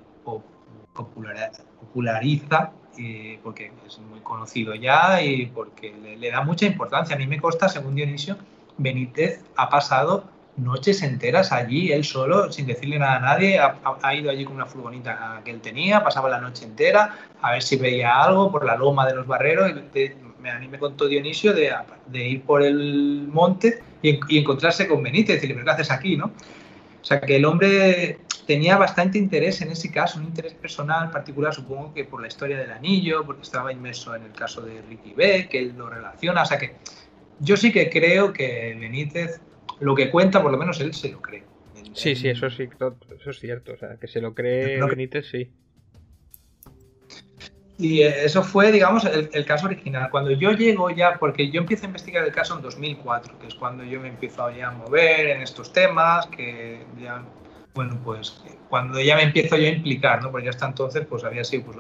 populariza, eh, porque es muy conocido ya y porque le, le, da mucha importancia. A mí me consta, según Dionisio, Benítez ha pasado noches enteras allí, él solo, sin decirle nada a nadie, ha, ido allí con una furgonita que él tenía, pasaba la noche entera a ver si veía algo por la loma de los barreros. me, a mí me contó Dionisio de, ir por el monte y, encontrarse con Benítez y decirle, ¿pero qué haces aquí? ¿no? O sea, que el hombre tenía bastante interés en ese caso, un interés personal particular, supongo que por la historia del anillo, porque estaba inmerso en el caso de Ricky B, que él lo relaciona. O sea, que yo sí que creo que Benítez lo que cuenta, por lo menos él se lo cree. Sí, sí, eso sí, eso es cierto. O sea, que se lo cree Benítez, sí. Y eh, eso fue, digamos, el, caso original. Cuando yo llego ya, porque yo empiezo a investigar el caso en 2004, que es cuando yo me empiezo ya a mover en estos temas, que ya, bueno, pues cuando ya me empiezo yo a implicar, ¿no? Porque ya hasta entonces, pues había sido pues,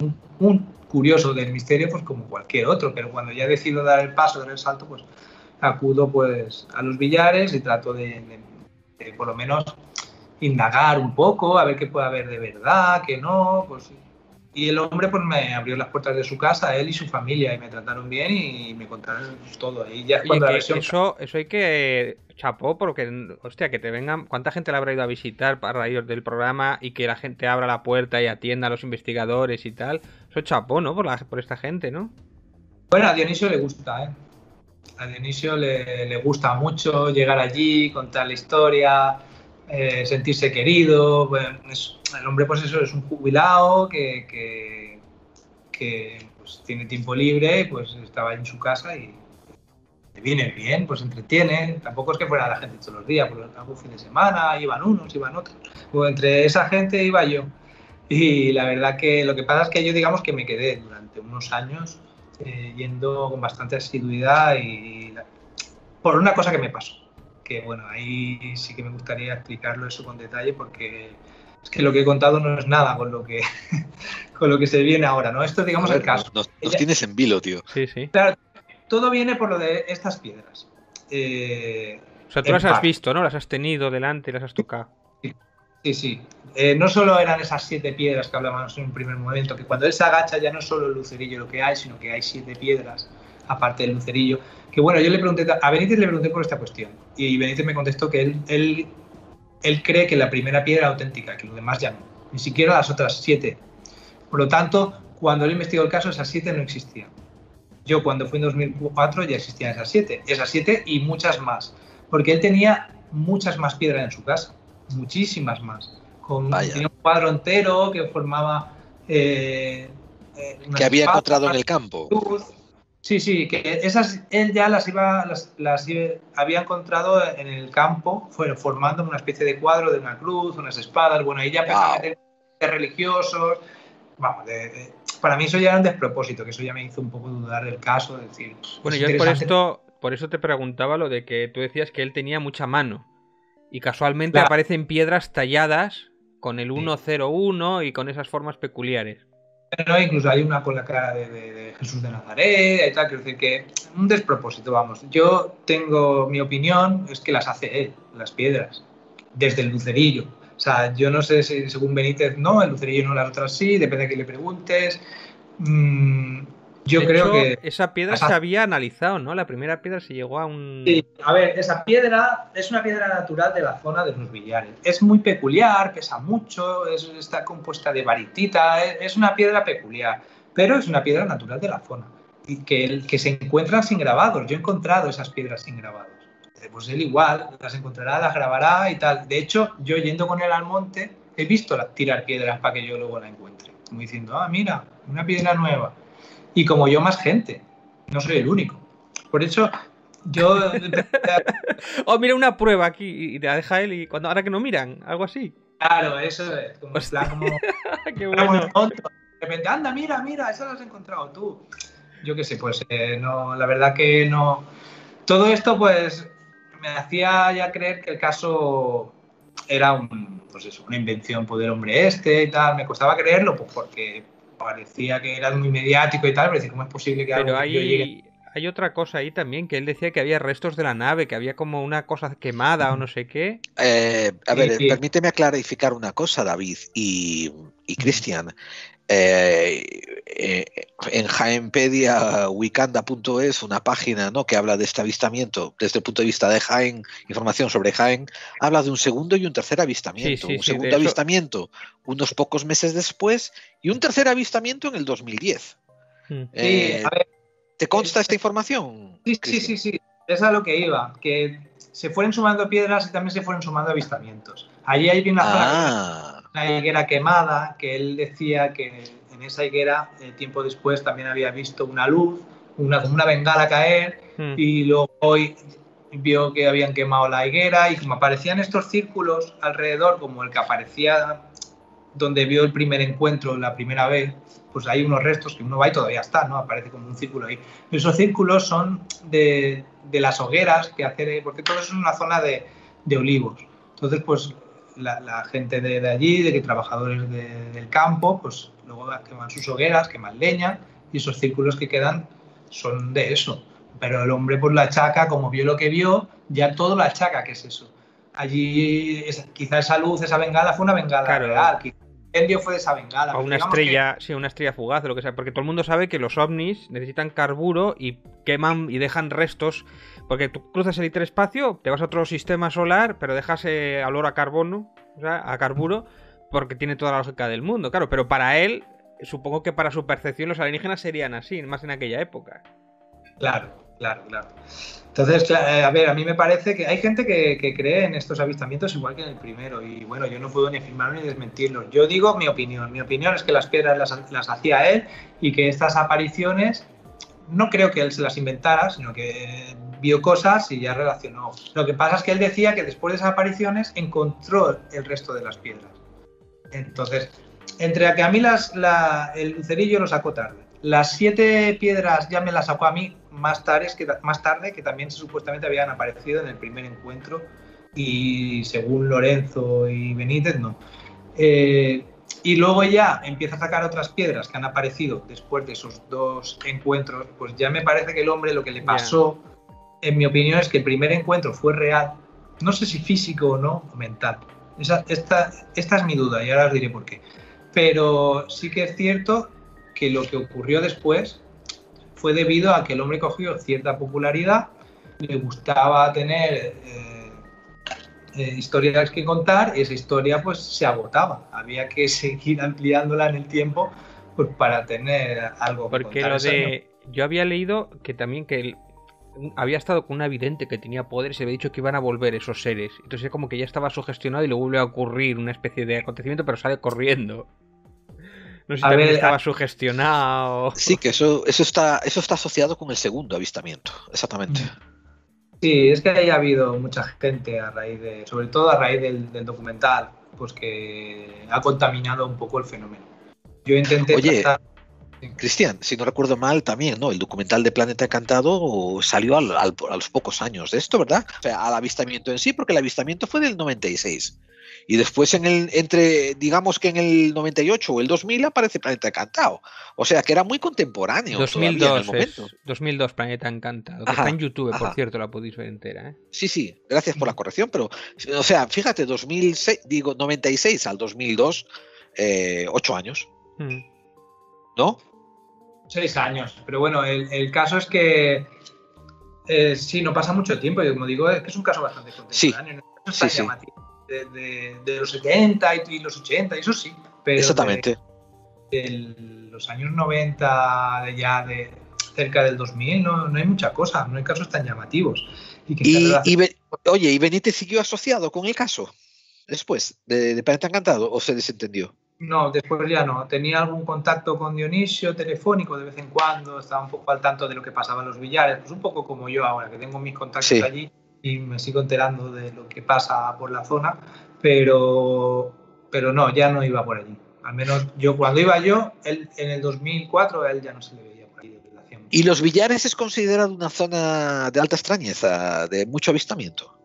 un, un, curioso del misterio, pues como cualquier otro, pero cuando ya decido dar el paso, dar el salto, pues acudo pues a los billares y trato de, por lo menos indagar un poco, a ver qué puede haber de verdad, qué no, pues y el hombre pues me abrió las puertas de su casa, él y su familia, y me trataron bien y me contaron todo. Y ya cuando Eso, eso hay que chapó porque, hostia, que te vengan, ¿cuánta gente le habrá ido a visitar para raíz del programa y que la gente abra la puerta y atienda a los investigadores y tal? Eso chapó, ¿no? Por, la, por esta gente, ¿no? Bueno, a Dionisio le gusta, ¿eh? A Dionisio le, gusta mucho llegar allí, contar la historia, eh, sentirse querido. el hombre, pues eso, es un jubilado que, que, pues, tiene tiempo libre, pues estaba en su casa y le viene bien, pues entretiene. Tampoco es que fuera la gente todos los días, pues algún fin de semana iban unos, iban otros. Pues entre esa gente iba yo. Y la verdad que lo que pasa es que yo digamos que me quedé durante unos años eh, yendo con bastante asiduidad y por una cosa que me pasó, que bueno, ahí sí que me gustaría explicarlo eso con detalle porque es que lo que he contado no es nada con lo que con lo que se viene ahora, ¿no? Esto digamos el caso. Nos, tienes en vilo, tío. Sí, sí. Claro, todo viene por lo de estas piedras. Eh, o sea, tú las has visto, ¿no? Las has tenido delante, las has tocado. Sí, sí. Eh, no solo eran esas siete piedras que hablábamos en un primer momento, que cuando él se agacha ya no es solo el lucerillo lo que hay, sino que hay siete piedras aparte del lucerillo. Que bueno, yo le pregunté, a Benítez le pregunté por esta cuestión y Benítez me contestó que él, él, él cree que la primera piedra era auténtica, que lo demás ya no, ni siquiera las otras siete. Por lo tanto, cuando él investigó el caso, esas siete no existían. Yo cuando fui en 2004 ya existían esas siete, esas siete y muchas más, porque él tenía muchas más piedras en su casa, muchísimas más. Con un cuadro entero que formaba... Eh, eh, que había encontrado en el campo. Sí, sí, que esas él ya las iba, las, las había encontrado en el campo, formando una especie de cuadro de una cruz, unas espadas, bueno, ahí ya wow. de religiosos, vamos, para mí eso ya era un despropósito, que eso ya me hizo un poco dudar del caso, decir, bueno, yo por esto, por eso te preguntaba lo de que tú decías que él tenía mucha mano y casualmente aparecen piedras talladas con el 101 y con esas formas peculiares. No, incluso hay una con la cara de, Jesús de Nazaret y tal, quiero decir que un despropósito, vamos. Yo tengo mi opinión, es que las hace él, las piedras, desde el lucerillo. O sea, yo no sé si según Benítez no, el lucerillo no, las otras sí, depende de que le preguntes. Mm, yo creo que. Esa piedra se había analizado, ¿no? La primera piedra se llegó a un. Sí, a ver, esa piedra es una piedra natural de la zona de los billares. Es muy peculiar, pesa mucho, está compuesta de baritita, es, una piedra peculiar, pero es una piedra natural de la zona. Y que, que se encuentran sin grabados. Yo he encontrado esas piedras sin grabados. Pues él igual, las encontrará, las grabará y tal. De hecho, yo yendo con él al monte, he visto tirar piedras para que yo luego la encuentre. Como diciendo, ah, mira, una piedra nueva y como yo más gente. No soy el único. Por eso yo... oh, mira una prueba aquí y te la deja él y cuando ahora que no miran, algo así. Claro, eso es. Como, plan, como... Qué bueno. De repente, anda, mira, mira, eso lo has encontrado tú. Yo qué sé, pues eh, no, la verdad que no. Todo esto, pues, me hacía ya creer que el caso era un, pues eso, una invención poder hombre este y tal. Me costaba creerlo, pues porque parecía que era muy mediático y tal, pero ¿cómo es posible que pero hay, hay otra cosa ahí también, que él decía que había restos de la nave, que había como una cosa quemada o no sé qué. Eh, a ver, permíteme clarificar una cosa, David y, y Cristian. Eh, eh, en Jaenpedia, wikanda.es, una página ¿no? que habla de este avistamiento desde el punto de vista de Jaén, información sobre Jaén, habla de un segundo y un tercer avistamiento. un segundo avistamiento unos pocos meses después y un tercer avistamiento en el 2010. Hmm. Eh, ¿Te consta esta información? Sí, sí, sí, sí, es a lo que iba, que se fueron sumando piedras y también se fueron sumando avistamientos. Allí hay una ah una higuera quemada, que él decía que en esa higuera, eh, tiempo después, también había visto una luz, una, como una bengala caer, hmm. y luego hoy vio que habían quemado la higuera, y como aparecían estos círculos alrededor, como el que aparecía donde vio el primer encuentro la primera vez, pues hay unos restos que uno va y todavía está, ¿no? Aparece como un círculo ahí. Esos círculos son de, de las hogueras que hace, porque todo eso es una zona de, de olivos. Entonces, pues la, gente de, allí, de que trabajadores del campo, pues luego queman sus hogueras, queman leña y esos círculos que quedan son de eso. Pero el hombre pues la achaca, como vio lo que vio, ya todo la achaca que es eso. Allí quizá esa luz, esa bengala fue una bengala real, incendio fue de esa bengala. O una estrella, sí, una estrella fugaz o lo que sea, porque todo el mundo sabe que los ovnis necesitan carburo y queman y dejan restos porque tú cruzas el hiperespacio, te vas a otro sistema solar, pero dejas eh, olor a carbono, o sea, a carburo, porque tiene toda la lógica del mundo, claro. Pero para él, supongo que para su percepción los alienígenas serían así, más en aquella época. Claro, claro, claro. Entonces, eh, a ver, a mí me parece que hay gente que, cree en estos avistamientos igual que en el primero, y bueno, yo no puedo ni afirmarlo ni desmentirlo. Yo digo mi opinión. Mi opinión es que las piedras las, hacía él y que estas apariciones no creo que él se las inventara, sino que vio cosas y ya relacionó. Lo que pasa es que él decía que después de esas apariciones encontró el resto de las piedras. Entonces, entre que a mí el lucerillo lo sacó tarde, las siete piedras ya me las sacó a mí más tarde, que, más tarde, que también supuestamente habían aparecido en el primer encuentro y según Lorenzo y Benítez no. Eh, y luego ya empieza a sacar otras piedras que han aparecido después de esos dos encuentros, pues ya me parece que el hombre lo que le pasó en mi opinión, es que el primer encuentro fue real, no sé si físico o no, o mental. esta, esta es mi duda y ahora os diré por qué. Pero sí que es cierto que lo que ocurrió después fue debido a que el hombre cogió cierta popularidad, le gustaba tener eh, eh, historias que contar y esa historia pues se agotaba. Había que seguir ampliándola en el tiempo pues, para tener algo que Porque lo de... Yo había leído que también que el, había estado con una vidente que tenía poder y se había dicho que iban a volver esos seres. Entonces como que ya estaba sugestionado y le vuelve a ocurrir una especie de acontecimiento, pero sale corriendo. No sé si estaba sugestionado. Sí, que eso, eso, está, eso está asociado con el segundo avistamiento, exactamente. Sí, es que ahí ha habido mucha gente a raíz de, sobre todo a raíz del, documental, pues que ha contaminado un poco el fenómeno. Yo intenté Oye, Cristian, si no recuerdo mal, también, ¿no? El documental de Planeta Encantado salió al, a los pocos años de esto, ¿verdad? O sea, al avistamiento en sí, porque el avistamiento fue del 96. Y después en el, entre, digamos que en el 98 o el 2000 aparece Planeta Encantado. O sea que era muy contemporáneo. 2002, en el 2002 Planeta Encantado. está en YouTube, por cierto, la podéis ver entera. ¿eh? Sí, sí, gracias por la corrección, pero, o sea, fíjate, 2006, digo, 96 al 2002, eh, ocho años. Mm. ¿No? Seis años. Pero bueno, el, caso es que eh, sí, no pasa mucho tiempo. Y como digo, es que es un caso bastante contemporáneo. Sí, sí, De, los 70 y, los 80, eso sí. Pero Exactamente. De, los años 90, de ya de cerca del 2000, no, no hay mucha cosa, no hay casos tan llamativos. Y, oye, ¿y Benítez siguió asociado con el caso después de, de Planeta Encantado o se desentendió? No, después ya no. Tenía algún contacto con Dionisio telefónico de vez en cuando, estaba un poco al tanto de lo que pasaba en los billares, pues un poco como yo ahora, que tengo mis contactos allí y me sigo enterando de lo que pasa por la zona, pero, pero no, ya no iba por allí. Al menos yo cuando iba yo, él, en el 2004, él ya no se le veía por allí. ¿Y los billares es considerado una zona de alta extrañeza, de mucho avistamiento?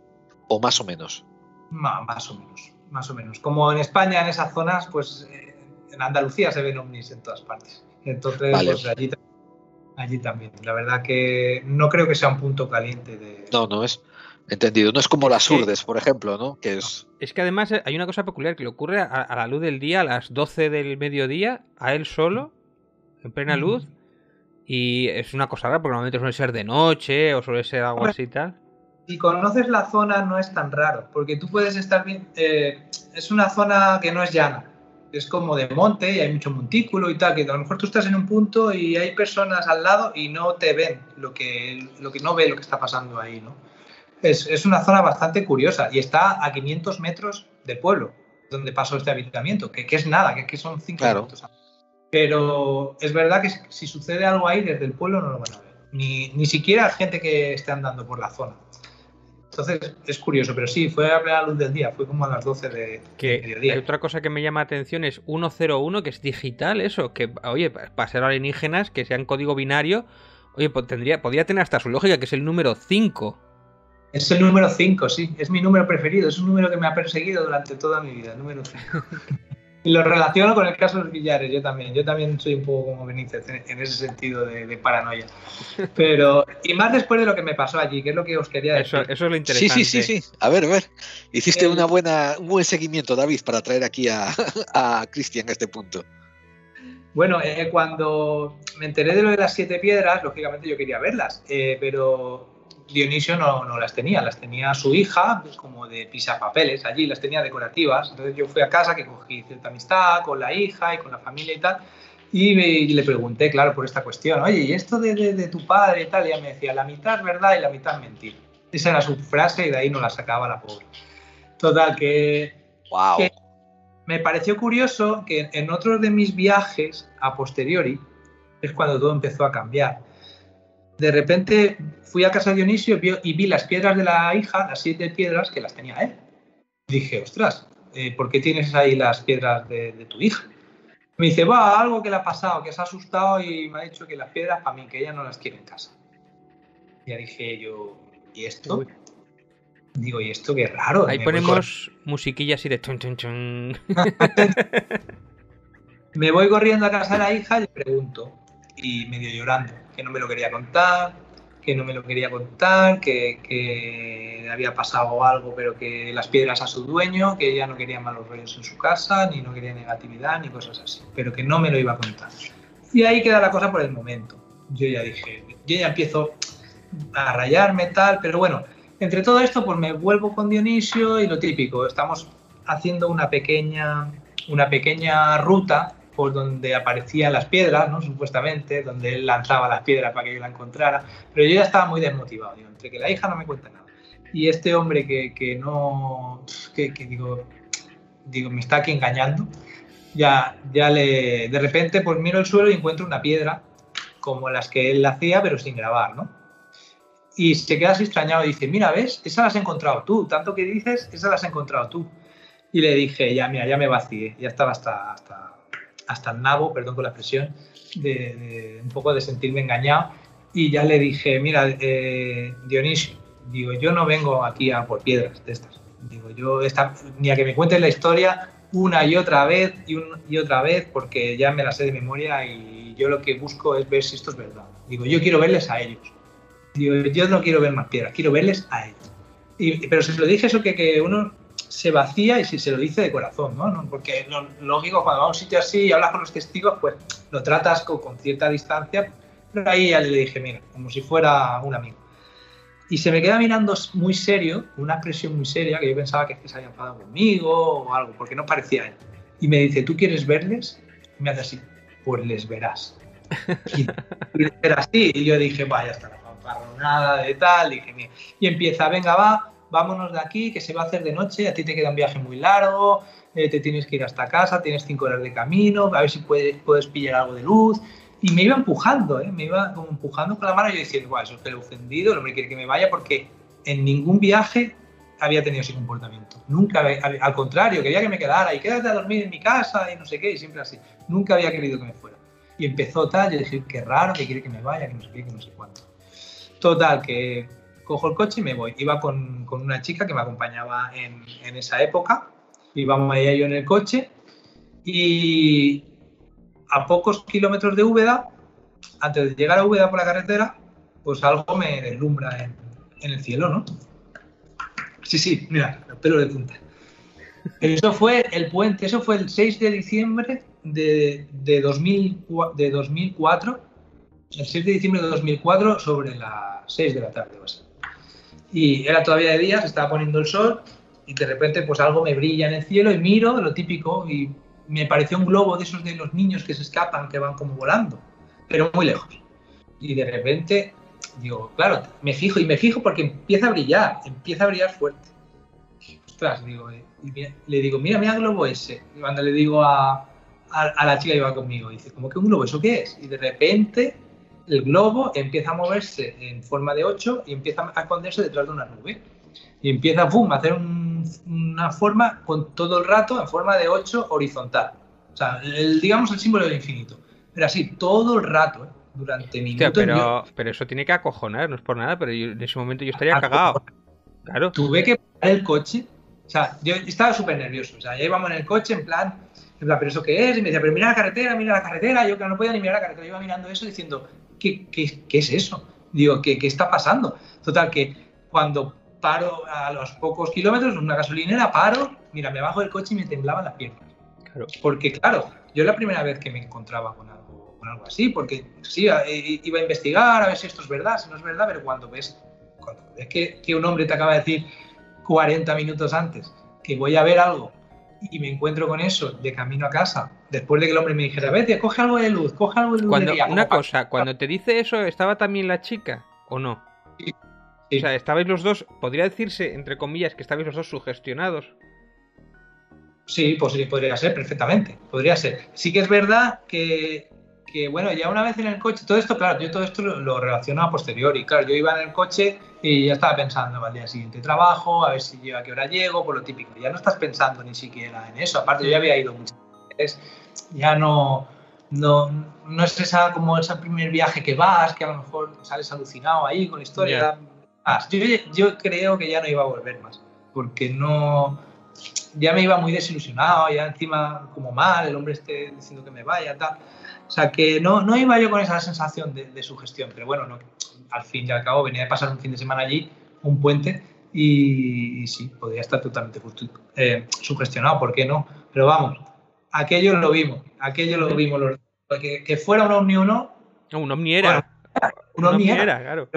¿O más o menos? más o menos más o menos. Como en España, en esas zonas, pues eh, en Andalucía se ven ovnis en todas partes. Entonces, pues, allí, allí, también. La verdad que no creo que sea un punto caliente de... No, no es. Entendido. No es como las urdes, por ejemplo, ¿no? Que es... es que además hay una cosa peculiar que le ocurre a, la luz del día, a las 12 del mediodía, a él solo, en plena luz. Y es una cosa rara porque normalmente suele ser de noche o suele ser algo así y tal si conoces la zona no es tan raro, porque tú puedes estar bien, eh, es una zona que no es llana, es como de monte y hay mucho montículo y tal, que a lo mejor tú estás en un punto y hay personas al lado y no te ven lo que, lo que no ve lo que está pasando ahí, ¿no? Es, es una zona bastante curiosa y está a 500 metros del pueblo donde pasó este habitamiento, que, que es nada, que, que son 5 minutos. Pero es verdad que si sucede algo ahí, desde el pueblo no lo van a ver. Ni, ni siquiera gente que esté andando por la zona. Entonces es curioso, pero sí, fue a la luz del día, fue como a las 12 de, que mediodía. Hay otra cosa que me llama la atención es 101, que es digital, eso, que, oye, para ser alienígenas, que sean código binario, oye, pues tendría, podría tener hasta su lógica, que es el número 5. Es el número 5, sí, es mi número preferido, es un número que me ha perseguido durante toda mi vida, el número 5. Lo relaciono con el caso de los billares, yo también. Yo también soy un poco como Benítez en, ese sentido de, paranoia. Pero, y más después de lo que me pasó allí, que es lo que os quería decir. Eso, es lo interesante. Sí, sí, sí, sí. A ver, a ver. Hiciste una buena, un buen seguimiento, David, para traer aquí a, a Cristian a este punto. Bueno, eh, cuando me enteré de lo de las siete piedras, lógicamente yo quería verlas, eh, pero Dionisio no, no, las tenía, las tenía su hija, pues como de pisapapeles allí, las tenía decorativas. Entonces yo fui a casa, que cogí cierta amistad con la hija y con la familia y tal, y, le pregunté, claro, por esta cuestión, oye, ¿y esto de, de, tu padre y tal? Y ella me decía, la mitad es verdad y la mitad es mentira. Esa era su frase y de ahí no la sacaba la pobre. Total, que, wow. que me pareció curioso que en otros de mis viajes a posteriori es cuando todo empezó a cambiar de repente fui a casa de Dionisio y vi las piedras de la hija, las siete piedras que las tenía él. Dije, ostras, eh, ¿por qué tienes ahí las piedras de, tu hija? Me dice, va, algo que le ha pasado, que se ha asustado y me ha dicho que las piedras para mí, que ella no las quiere en casa. Ya dije yo, ¿y esto? Digo, ¿y esto qué raro? Ahí ponemos musiquillas y de chun chun chun. me voy corriendo a casa de la hija y le pregunto, y medio llorando, que no me lo quería contar, que no me lo quería contar, que, que había pasado algo, pero que las piedras a su dueño, que ella no quería malos rollos en su casa, ni no quería negatividad, ni cosas así, pero que no me lo iba a contar. Y ahí queda la cosa por el momento. yo ya dije, yo ya empiezo a rayarme tal, pero bueno, entre todo esto pues me vuelvo con Dionisio y lo típico, estamos haciendo una pequeña, una pequeña ruta por donde aparecían las piedras, ¿no? supuestamente, donde él lanzaba las piedras para que yo la encontrara, pero yo ya estaba muy desmotivado, digo, entre que la hija no me cuenta nada y este hombre que, que no, que, que, digo, digo, me está aquí engañando, ya, ya le, de repente pues miro el suelo y encuentro una piedra como las que él hacía, pero sin grabar, ¿no? Y se queda así extrañado y dice, mira, ¿ves? Esa la has encontrado tú, tanto que dices, esa la has encontrado tú. Y le dije, ya, mira, ya me vacié, ya estaba hasta, hasta, hasta el nabo, perdón por la expresión, de, de, un poco de sentirme engañado. Y ya le dije, mira, eh, Dionisio, digo, yo no vengo aquí a por piedras de estas. Digo, yo esta, ni a que me cuentes la historia una y otra vez y, un, y otra vez porque ya me la sé de memoria y yo lo que busco es ver si esto es verdad. Digo, yo quiero verles a ellos. Digo, yo no quiero ver más piedras, quiero verles a ellos. Y, pero se lo dije eso que, que uno se vacía y si se lo dice de corazón, ¿no? Porque lo lógico, cuando vas a un sitio así y hablas con los testigos, pues lo tratas con, con cierta distancia, pero ahí ya le dije, mira, como si fuera un amigo. Y se me queda mirando muy serio, una expresión muy seria, que yo pensaba que, es que se había enfadado conmigo o algo, porque no parecía él. Y me dice, ¿tú quieres verles? Y me hace así, pues les verás. Y, y era así. Y yo dije, vaya, hasta la fanfarronada de tal. Dije, Mira. Y empieza, venga, va, vámonos de aquí, que se va a hacer de noche, a ti te queda un viaje muy largo, eh, te tienes que ir hasta casa, tienes cinco horas de camino, a ver si puedes, puedes pillar algo de luz y me iba empujando, ¿eh? me iba como empujando con la mano y yo diciendo, guau, eso es que lo he ofendido, el hombre quiere que me vaya porque en ningún viaje había tenido ese comportamiento. Nunca, al contrario, quería que me quedara y quédate a dormir en mi casa y no sé qué, y siempre así. Nunca había querido que me fuera. Y empezó tal, yo dije, qué raro, que quiere que me vaya, que no sé qué, que no sé cuánto. Total, que cojo el coche y me voy. Iba con, con una chica que me acompañaba en, en esa época, íbamos ella y yo en el coche, y, a pocos kilómetros de Úbeda, antes de llegar a Úbeda por la carretera, pues algo me deslumbra en, en, el cielo, ¿no? Sí, sí, mira, el pelo de punta. Eso fue el puente, eso fue el 6 de diciembre de, de, 2000, de 2004, el 6 de diciembre de 2004 sobre las 6 de la tarde. Pues. Y era todavía de día, se estaba poniendo el sol y de repente pues algo me brilla en el cielo y miro, lo típico, y me pareció un globo de esos de los niños que se escapan, que van como volando, pero muy lejos. Y de repente, digo, claro, me fijo y me fijo porque empieza a brillar, empieza a brillar fuerte. Ostras, digo, y le digo, mira, mira el globo ese. Y cuando le digo a, a, a la chica que iba conmigo, dice, ¿cómo que un globo? ¿Eso qué es? Y de repente el globo empieza a moverse en forma de 8 y empieza a esconderse detrás de una nube. Y empieza boom, a hacer un, una forma con todo el rato en forma de 8 horizontal. O sea, el, digamos el símbolo del infinito. Pero así, todo el rato, ¿eh? durante minutos. Hostia, pero, yo, pero eso tiene que acojonar, no es por nada, pero yo, en ese momento yo estaría cagado. Claro. Tuve que parar el coche. O sea, yo estaba súper nervioso. O sea, ya íbamos en el coche en plan, en plan, ¿pero eso qué es? Y me decía, pero mira la carretera, mira la carretera. Yo que no podía ni mirar la carretera, yo iba mirando eso diciendo, ¿qué, qué, qué es eso? Digo, ¿qué, ¿qué está pasando? Total, que cuando paro a los pocos kilómetros, en una gasolinera, paro, mira, me bajo del coche y me temblaban las piernas. Claro. Porque, claro, yo la primera vez que me encontraba con algo, con algo así, porque sí, iba a investigar a ver si esto es verdad, si no es verdad, pero cuando ves, cuando ves que, que un hombre te acaba de decir 40 minutos antes que voy a ver algo y me encuentro con eso de camino a casa, después de que el hombre me dijera, vete, coge algo de luz, coge algo de luz. Cuando, de día, una cosa, cuando te dice eso, ¿estaba también la chica o no? Sí. Sí. O sea, estabais los dos, podría decirse, entre comillas, que estabais los dos sugestionados. Sí, pues sí, podría ser, perfectamente. Podría ser. Sí que es verdad que, que, bueno, ya una vez en el coche, todo esto, claro, yo todo esto lo, lo relaciono a posteriori. Claro, yo iba en el coche y ya estaba pensando al día siguiente trabajo, a ver si yo a qué hora llego, por lo típico. Ya no estás pensando ni siquiera en eso. Aparte, yo ya había ido muchas veces. Ya no, no, no es esa como ese primer viaje que vas, que a lo mejor sales alucinado ahí con la historia. Ya. Ah, yo, yo creo que ya no iba a volver más, porque no, ya me iba muy desilusionado, ya encima como mal, el hombre esté diciendo que me vaya, tal. O sea, que no, no iba yo con esa sensación de, de sugestión, pero bueno, no, al fin y al cabo venía de pasar un fin de semana allí, un puente, y, y sí, podría estar totalmente eh, sugestionado, ¿por qué no? Pero vamos, aquello lo vimos, aquello lo vimos, los, que, que, fuera un ovni o no. No, un ovni era. un ovni era. claro.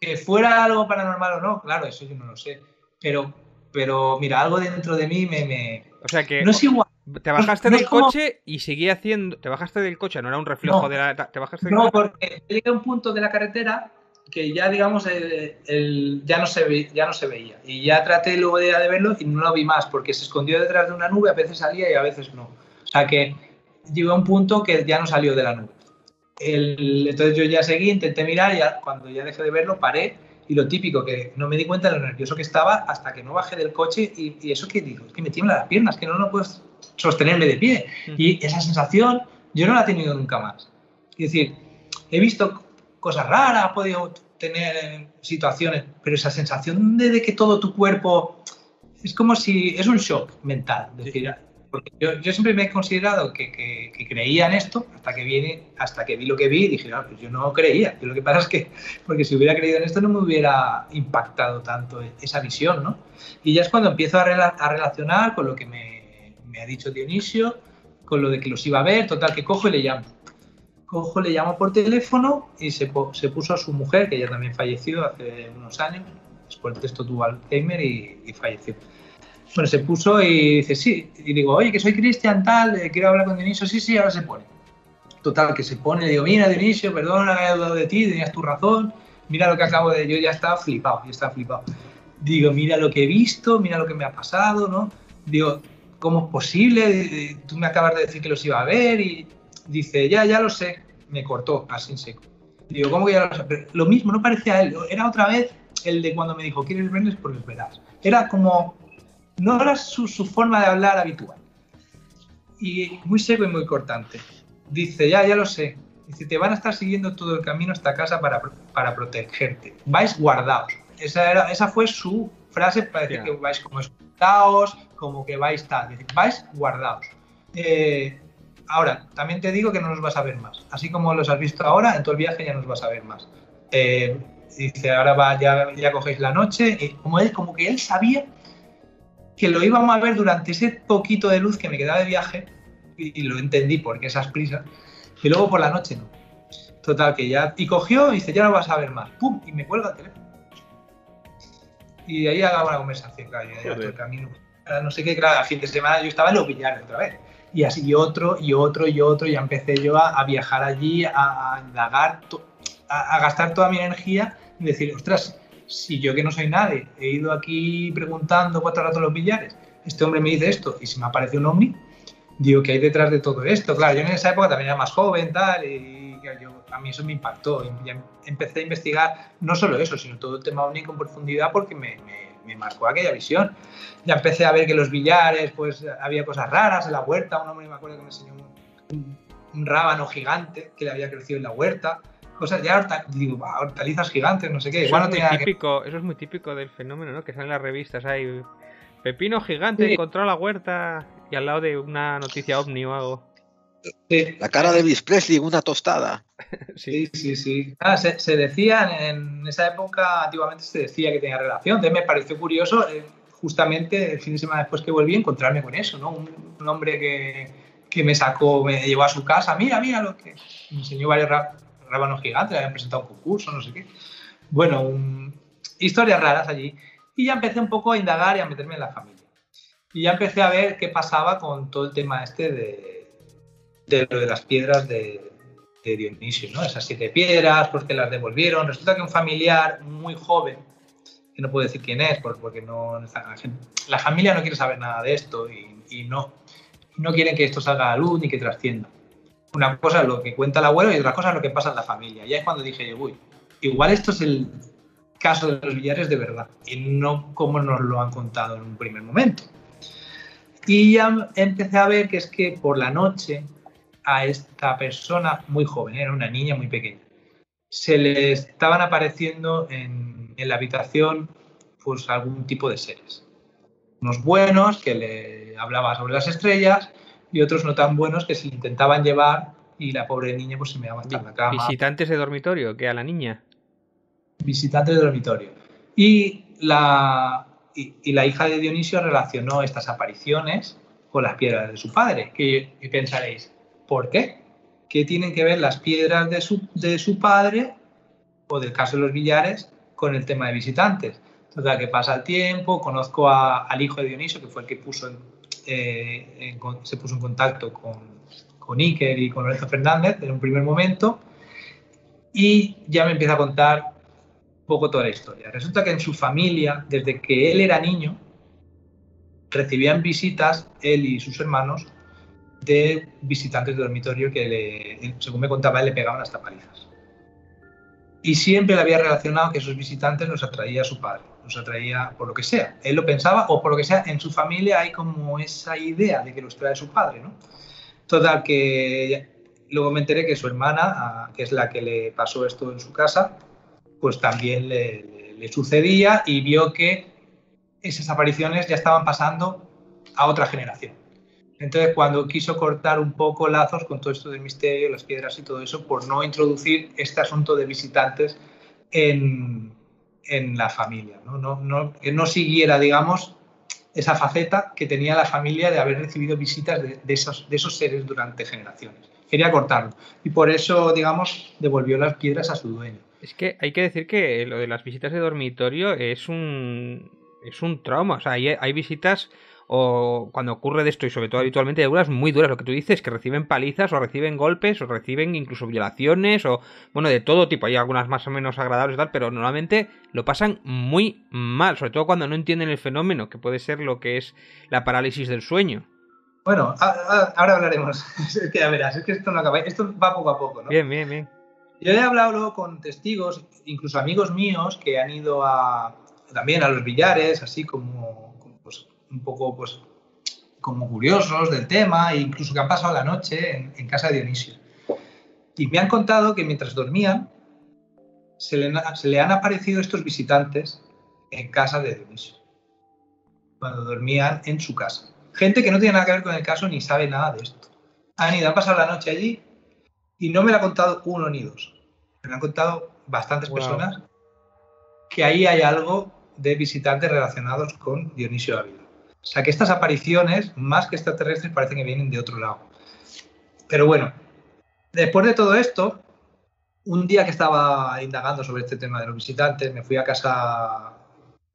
que fuera algo paranormal o no, claro, eso yo no lo sé. Pero, pero mira, algo dentro de mí me... O sea que... No es igual. Te bajaste del coche y seguía haciendo... Te bajaste del coche, no era un reflejo de la... Te bajaste no, porque llegué a un punto de la carretera que ya, digamos, el, ya, no se ya no se veía. Y ya traté luego de, de verlo y no lo vi más, porque se escondió detrás de una nube, a veces salía y a veces no. O sea que llegó a un punto que ya no salió de la nube. entonces yo ya seguí, intenté mirar y cuando ya dejé de verlo paré y lo típico, que no me di cuenta de lo nervioso que estaba hasta que no bajé del coche y, eso que digo, es que me tiemblan las piernas, que no, no puedo sostenerme de pie. Y esa sensación yo no la he tenido nunca más. Es decir, he visto cosas raras, he podido tener situaciones, pero esa sensación de, que todo tu cuerpo es como si es un shock mental. decir, porque yo, yo, siempre me he considerado que, que, creía en esto hasta que viene, hasta que vi lo que vi y dije, ah, pues yo no creía. lo que pasa es que, porque si hubiera creído en esto no me hubiera impactado tanto esa visión, ¿no? Y ya es cuando empiezo a, a relacionar con lo que me, me, ha dicho Dionisio, con lo de que los iba a ver, total, que cojo y le llamo. Cojo, le llamo por teléfono y se, se puso a su mujer, que ya también falleció hace unos años, después de esto tuvo Alzheimer y, y falleció bueno, se puso y dice, sí, y digo, oye, que soy Cristian, tal, eh, quiero hablar con Dionisio, sí, sí, ahora se pone. Total, que se pone, le digo, mira, Dionisio, perdona, he dudado de ti, tenías tu razón, mira lo que acabo de... Yo ya estaba flipado, yo estaba flipado. Digo, mira lo que he visto, mira lo que me ha pasado, ¿no? Digo, ¿cómo es posible? Tú me acabas de decir que los iba a ver y dice, ya, ya lo sé. Me cortó así en seco. Digo, ¿cómo que ya lo sé? lo mismo, no parecía él. Era otra vez el de cuando me dijo, ¿quieres verles? Porque verás. Era como no era su, forma de hablar habitual. Y muy seco y muy cortante. Dice, ya, ya lo sé. Dice, te van a estar siguiendo todo el camino hasta casa para, para protegerte. Vais guardados. Esa, era, esa fue su frase para decir que vais como escuchados, como que vais tal. Dice, vais guardados. Eh, ahora, también te digo que no nos vas a ver más. Así como los has visto ahora, en todo el viaje ya nos vas a ver más. Eh, dice, ahora va, ya, ya cogéis la noche. Y como, él, como que él sabía que lo íbamos a ver durante ese poquito de luz que me quedaba de viaje y, lo entendí porque esas prisas y luego por la noche no. Total, que ya. Y cogió y dice, ya no vas a ver más. ¡Pum! Y me cuelga el teléfono. Y ahí hago la conversación, claro, el camino. No sé qué, claro, a fin de semana yo estaba en los billares otra vez. Y así otro, y otro, y otro. Y ya empecé yo a, viajar allí, a, indagar, a, a gastar toda mi energía y decir, ostras, si yo que no soy nadie he ido aquí preguntando cuatro rato los billares, este hombre me dice esto y si me aparece un ovni, digo, que hay detrás de todo esto? Claro, yo en esa época también era más joven, tal, y yo, a mí eso me impactó. Y empecé a investigar no solo eso, sino todo el tema ovni con profundidad porque me, me, marcó aquella visión. Ya empecé a ver que los billares, pues había cosas raras en la huerta. Un hombre me acuerdo que me enseñó un rábano gigante que le había crecido en la huerta cosas ya digo, hortalizas gigantes, no sé qué. Eso, es muy típico, eso es muy típico del fenómeno, ¿no? Que salen las revistas, hay pepino gigante encontró la huerta y al lado de una noticia ovni o algo. La cara de Elvis Presley, una tostada. sí, sí, sí. Ah, se, decía en esa época, antiguamente se decía que tenía relación. Entonces me pareció curioso, eh, justamente el fin de semana después que volví, encontrarme con eso, ¿no? Un, hombre que, que, me sacó, me llevó a su casa, mira, mira lo que. Me enseñó varios rábanos gigantes, habían presentado un concurso, no sé qué. Bueno, historias raras allí. Y ya empecé un poco a indagar y a meterme en la familia. Y ya empecé a ver qué pasaba con todo el tema este de, de lo de las piedras de, de Dionisio, ¿no? Esas siete piedras, porque las devolvieron. Resulta que un familiar muy joven, que no puedo decir quién es, porque no, la familia no quiere saber nada de esto y, y no, no quieren que esto salga a luz ni que trascienda una cosa es lo que cuenta el abuelo y otra cosa es lo que pasa en la familia. Y es cuando dije, uy, igual esto es el caso de los billares de verdad y no como nos lo han contado en un primer momento. Y ya empecé a ver que es que por la noche a esta persona muy joven, era una niña muy pequeña, se le estaban apareciendo en, en la habitación pues algún tipo de seres. Unos buenos que le hablaba sobre las estrellas y otros no tan buenos que se intentaban llevar y la pobre niña pues se me daba en la cama. ¿Visitantes de dormitorio? que a la niña? Visitantes de dormitorio. Y la, y, la hija de Dionisio relacionó estas apariciones con las piedras de su padre. Que, pensaréis, ¿por qué? ¿Qué tienen que ver las piedras de su, de su padre o del caso de los billares con el tema de visitantes. Total, que pasa el tiempo, conozco al hijo de Dionisio, que fue el que puso eh, se puso en contacto con, con Iker y con Lorenzo Fernández en un primer momento, y ya me empieza a contar un poco toda la historia. Resulta que en su familia, desde que él era niño, recibían visitas, él y sus hermanos, de visitantes de dormitorio que, le, según me contaba, le pegaban hasta palizas. Y siempre le había relacionado que esos visitantes los atraía a su padre, los atraía por lo que sea. Él lo pensaba, o por lo que sea, en su familia hay como esa idea de que los trae su padre, ¿no? Total, que luego me enteré que su hermana, que es la que le pasó esto en su casa, pues también le, le sucedía y vio que esas apariciones ya estaban pasando a otra generación. Entonces, cuando quiso cortar un poco lazos con todo esto del misterio, las piedras y todo eso, por no introducir este asunto de visitantes en, en la familia, ¿no? No, no, que no siguiera, digamos, esa faceta que tenía la familia de haber recibido visitas de, de, esos, de esos seres durante generaciones. Quería cortarlo y por eso, digamos, devolvió las piedras a su dueño. Es que hay que decir que lo de las visitas de dormitorio es un, es un trauma. O sea, hay, hay visitas o cuando ocurre de esto y sobre todo habitualmente de duras muy duras, lo que tú dices, que reciben palizas o reciben golpes o reciben incluso violaciones o bueno, de todo tipo, hay algunas más o menos agradables y tal, pero normalmente lo pasan muy mal, sobre todo cuando no entienden el fenómeno, que puede ser lo que es la parálisis del sueño. Bueno, ahora hablaremos. es que ya verás, es que esto no acaba, esto va poco a poco, ¿no? Bien, bien, bien. Yo he hablado luego con testigos, incluso amigos míos que han ido a, también a los billares, así como un poco pues, como curiosos del tema e incluso que han pasado la noche en, casa de Dionisio. Y me han contado que mientras dormían se le, se le han aparecido estos visitantes en casa de Dionisio, cuando dormían en su casa. Gente que no tiene nada que ver con el caso ni sabe nada de esto. Han ido, han pasado la noche allí y no me lo ha contado uno ni dos. Me lo han contado bastantes personas que ahí hay algo de visitantes relacionados con Dionisio Ávila. O sea que estas apariciones, más que extraterrestres, parecen que vienen de otro lado. Pero bueno, después de todo esto, un día que estaba indagando sobre este tema de los visitantes, me fui a casa,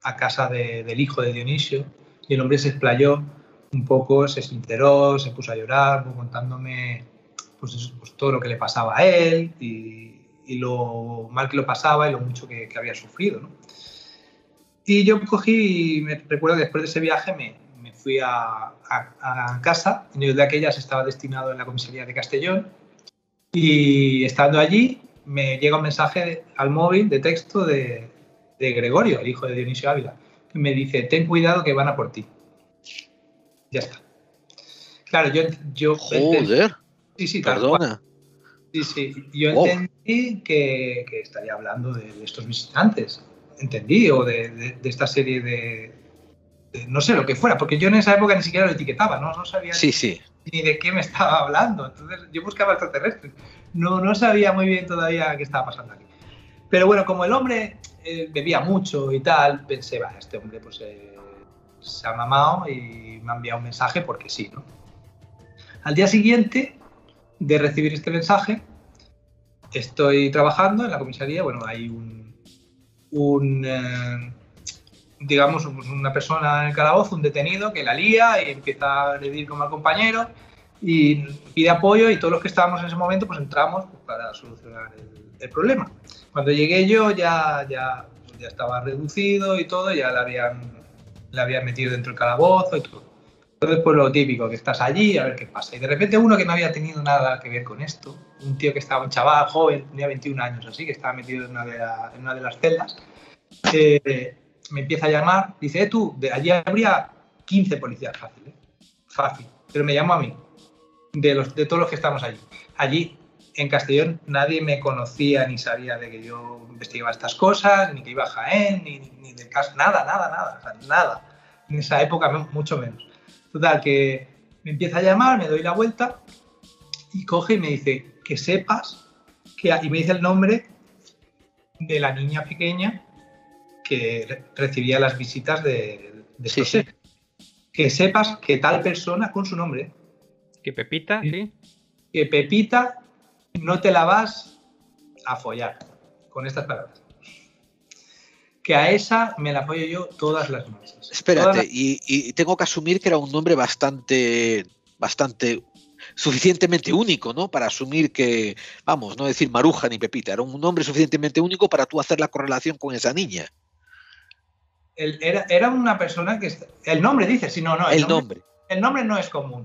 a casa del hijo de Dionisio y el hombre se explayó un poco, se sinceró, se puso a llorar, contándome pues, pues, todo lo que le pasaba a él y, lo mal que lo pasaba y lo mucho que, que había sufrido. ¿no? Y yo cogí, me recuerdo que después de ese viaje me, me fui a, a, casa, en el de aquellas estaba destinado en la comisaría de Castellón, y estando allí me llega un mensaje al móvil de texto de, de Gregorio, el hijo de Dionisio Ávila, que me dice, ten cuidado que van a por ti. Ya está. Claro, yo... yo Joder. Sí, sí, perdona. Sí, sí. Yo entendí que, que, estaría hablando de, de estos visitantes entendí, o de, esta serie de, no sé lo que fuera, porque yo en esa época ni siquiera lo etiquetaba, no, no sabía sí, sí. ni de qué me estaba hablando. Entonces yo buscaba extraterrestres, no, no sabía muy bien todavía qué estaba pasando aquí. Pero bueno, como el hombre eh, bebía mucho y tal, pensé, va, este hombre pues eh, se ha mamado y me ha enviado un mensaje porque sí, ¿no? Al día siguiente de recibir este mensaje, estoy trabajando en la comisaría, bueno, hay un un, eh, digamos, una persona en el calabozo, un detenido que la lía y empieza a agredir como al compañero y pide apoyo y todos los que estábamos en ese momento pues entramos pues, para solucionar el, problema. Cuando llegué yo ya, ya, ya estaba reducido y todo, ya le habían, le habían metido dentro del calabozo y todo. Entonces, pues lo típico, que estás allí a ver qué pasa. Y de repente uno que no había tenido nada que ver con esto, un tío que estaba, un chaval joven, tenía 21 años así, que estaba metido en una de, en una de las celdas, eh, me empieza a llamar, dice, eh, tú, de allí habría 15 policías fácil, ¿eh? fácil, pero me llamó a mí, de, los, de todos los que estamos allí. Allí, en Castellón, nadie me conocía ni sabía de que yo investigaba estas cosas, ni que iba a Jaén, ni, ni del caso, nada, nada, nada, nada. En esa época, mucho menos. Total, que me empieza a llamar, me doy la vuelta y coge y me dice que sepas que, y me dice el nombre de la niña pequeña que recibía las visitas de, de sí, Que sepas que tal persona con su nombre. Que Pepita, sí. Que Pepita no te la vas a follar con estas palabras. Que a esa me la apoyo yo todas las noches. Espérate, y, y tengo que asumir que era un nombre bastante, bastante suficientemente único, ¿no? Para asumir que, vamos, no decir Maruja ni Pepita, era un nombre suficientemente único para tú hacer la correlación con esa niña. el- era, era una persona que... El nombre dice, sí, no, no. El nombre. El nombre no es común.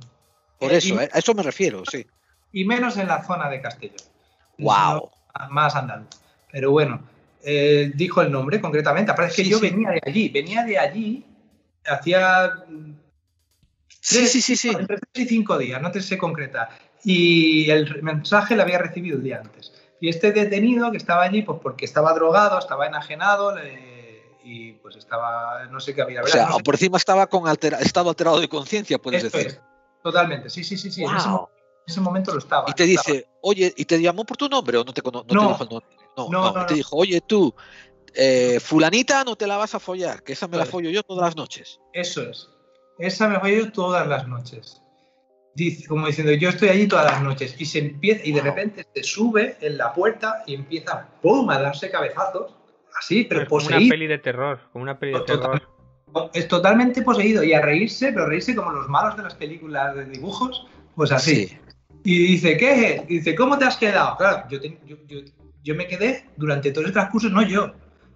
Por Eh, eso, y- ¿eh? a eso me refiero, sí. y menos en la zona de Castellón. Wow. Más andaluz. Pero bueno, eh, dijo el nombre concretamente. Aparte es que Sí, yo sí. venía de allí, venía de allí, hacía mm, Sí, tres- sí, sí, sí. entre tres y cinco días, no te sé concreta. Y el mensaje lo había recibido el día antes. Y este detenido que estaba allí, pues porque estaba drogado, estaba enajenado le- y pues estaba, no sé qué había. O sea, no sé- por encima estaba con altera- estado alterado de conciencia, puedes esto decir. es, totalmente, sí, sí, sí, sí. En, ese, Wow. en ese momento lo estaba. Y te lo estaba. dice, oye, ¿y te llamó por tu nombre o no te, cono- no te No. dijo el nombre? No, No, no, no, te no. dijo, oye, tú, eh, fulanita no te la vas a follar, que esa me la follo yo todas las noches. Eso es. Esa me voy yo todas las noches. Dice, como diciendo, yo estoy allí todas las noches. Y se empieza, y de Wow. repente se sube en la puerta y empieza ¡pum! a darse cabezazos. Así, pero Es como una poseído. peli de terror, como una peli de Total. terror. Es totalmente poseído. Y a reírse, pero reírse como los malos de las películas de dibujos. Pues así. Sí. Y dice, ¿qué? Dice, ¿cómo te has quedado? Claro, yo, te- yo, yo- yo me quedé durante todo el transcurso, no yo.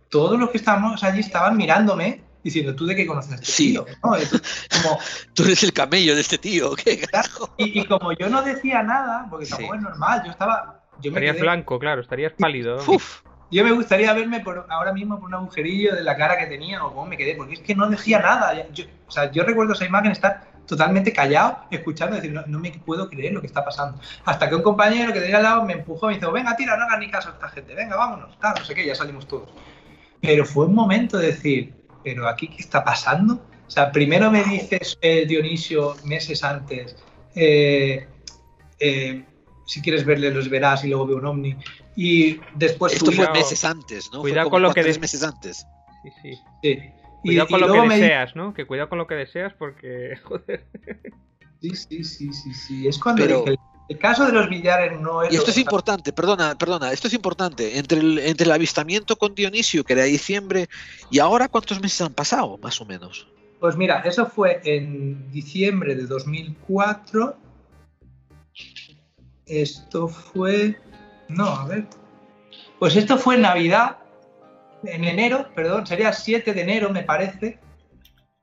Todos los que estábamos allí estaban mirándome diciendo, ¿tú de qué conoces a este Sí. tío?". Como, Tú eres el camello de este tío, ¿qué carajo? y, y como yo no decía nada, porque tampoco Sí. es normal, yo estaba... Yo me, Estarías quedé- blanco, claro, estarías pálido. Uf, yo me gustaría verme por, ahora mismo por un agujerillo de la cara que tenía o cómo me quedé, porque es que no decía nada. Yo, o sea, yo recuerdo esa imagen estar totalmente callado, escuchando, decir, no, no me puedo creer lo que está pasando. Hasta que un compañero que tenía al lado me empujó y me dijo, venga, tira, no hagas ni caso a esta gente, venga, vámonos, tal, no sé qué, ya salimos todos. Pero fue un momento de decir, ¿pero aquí qué está pasando? O sea, primero me dices, eh, Dionisio, meses antes, eh, eh, si quieres verle los verás y luego veo un ovni. Y después esto tú- fue Cuidado. meses antes, ¿no? Fue Cuidado como con lo cuatro, que tres meses antes. Sí, sí. Sí. Cuidado y con lo que me deseas, ¿no? Que cuidado con lo que deseas porque, joder. Sí, sí, sí, sí, sí. Es cuando Pero- dije, el, el caso de los billares no es... Y esto es importante, perdona, perdona, esto es importante. Entre el, entre el avistamiento con Dionisio, que era diciembre, y ahora, ¿cuántos meses han pasado, más o menos? Pues mira, eso fue en diciembre de 2004. Esto fue... No, a ver. Pues esto fue en Navidad, en enero, perdón, sería 7 de enero, me parece,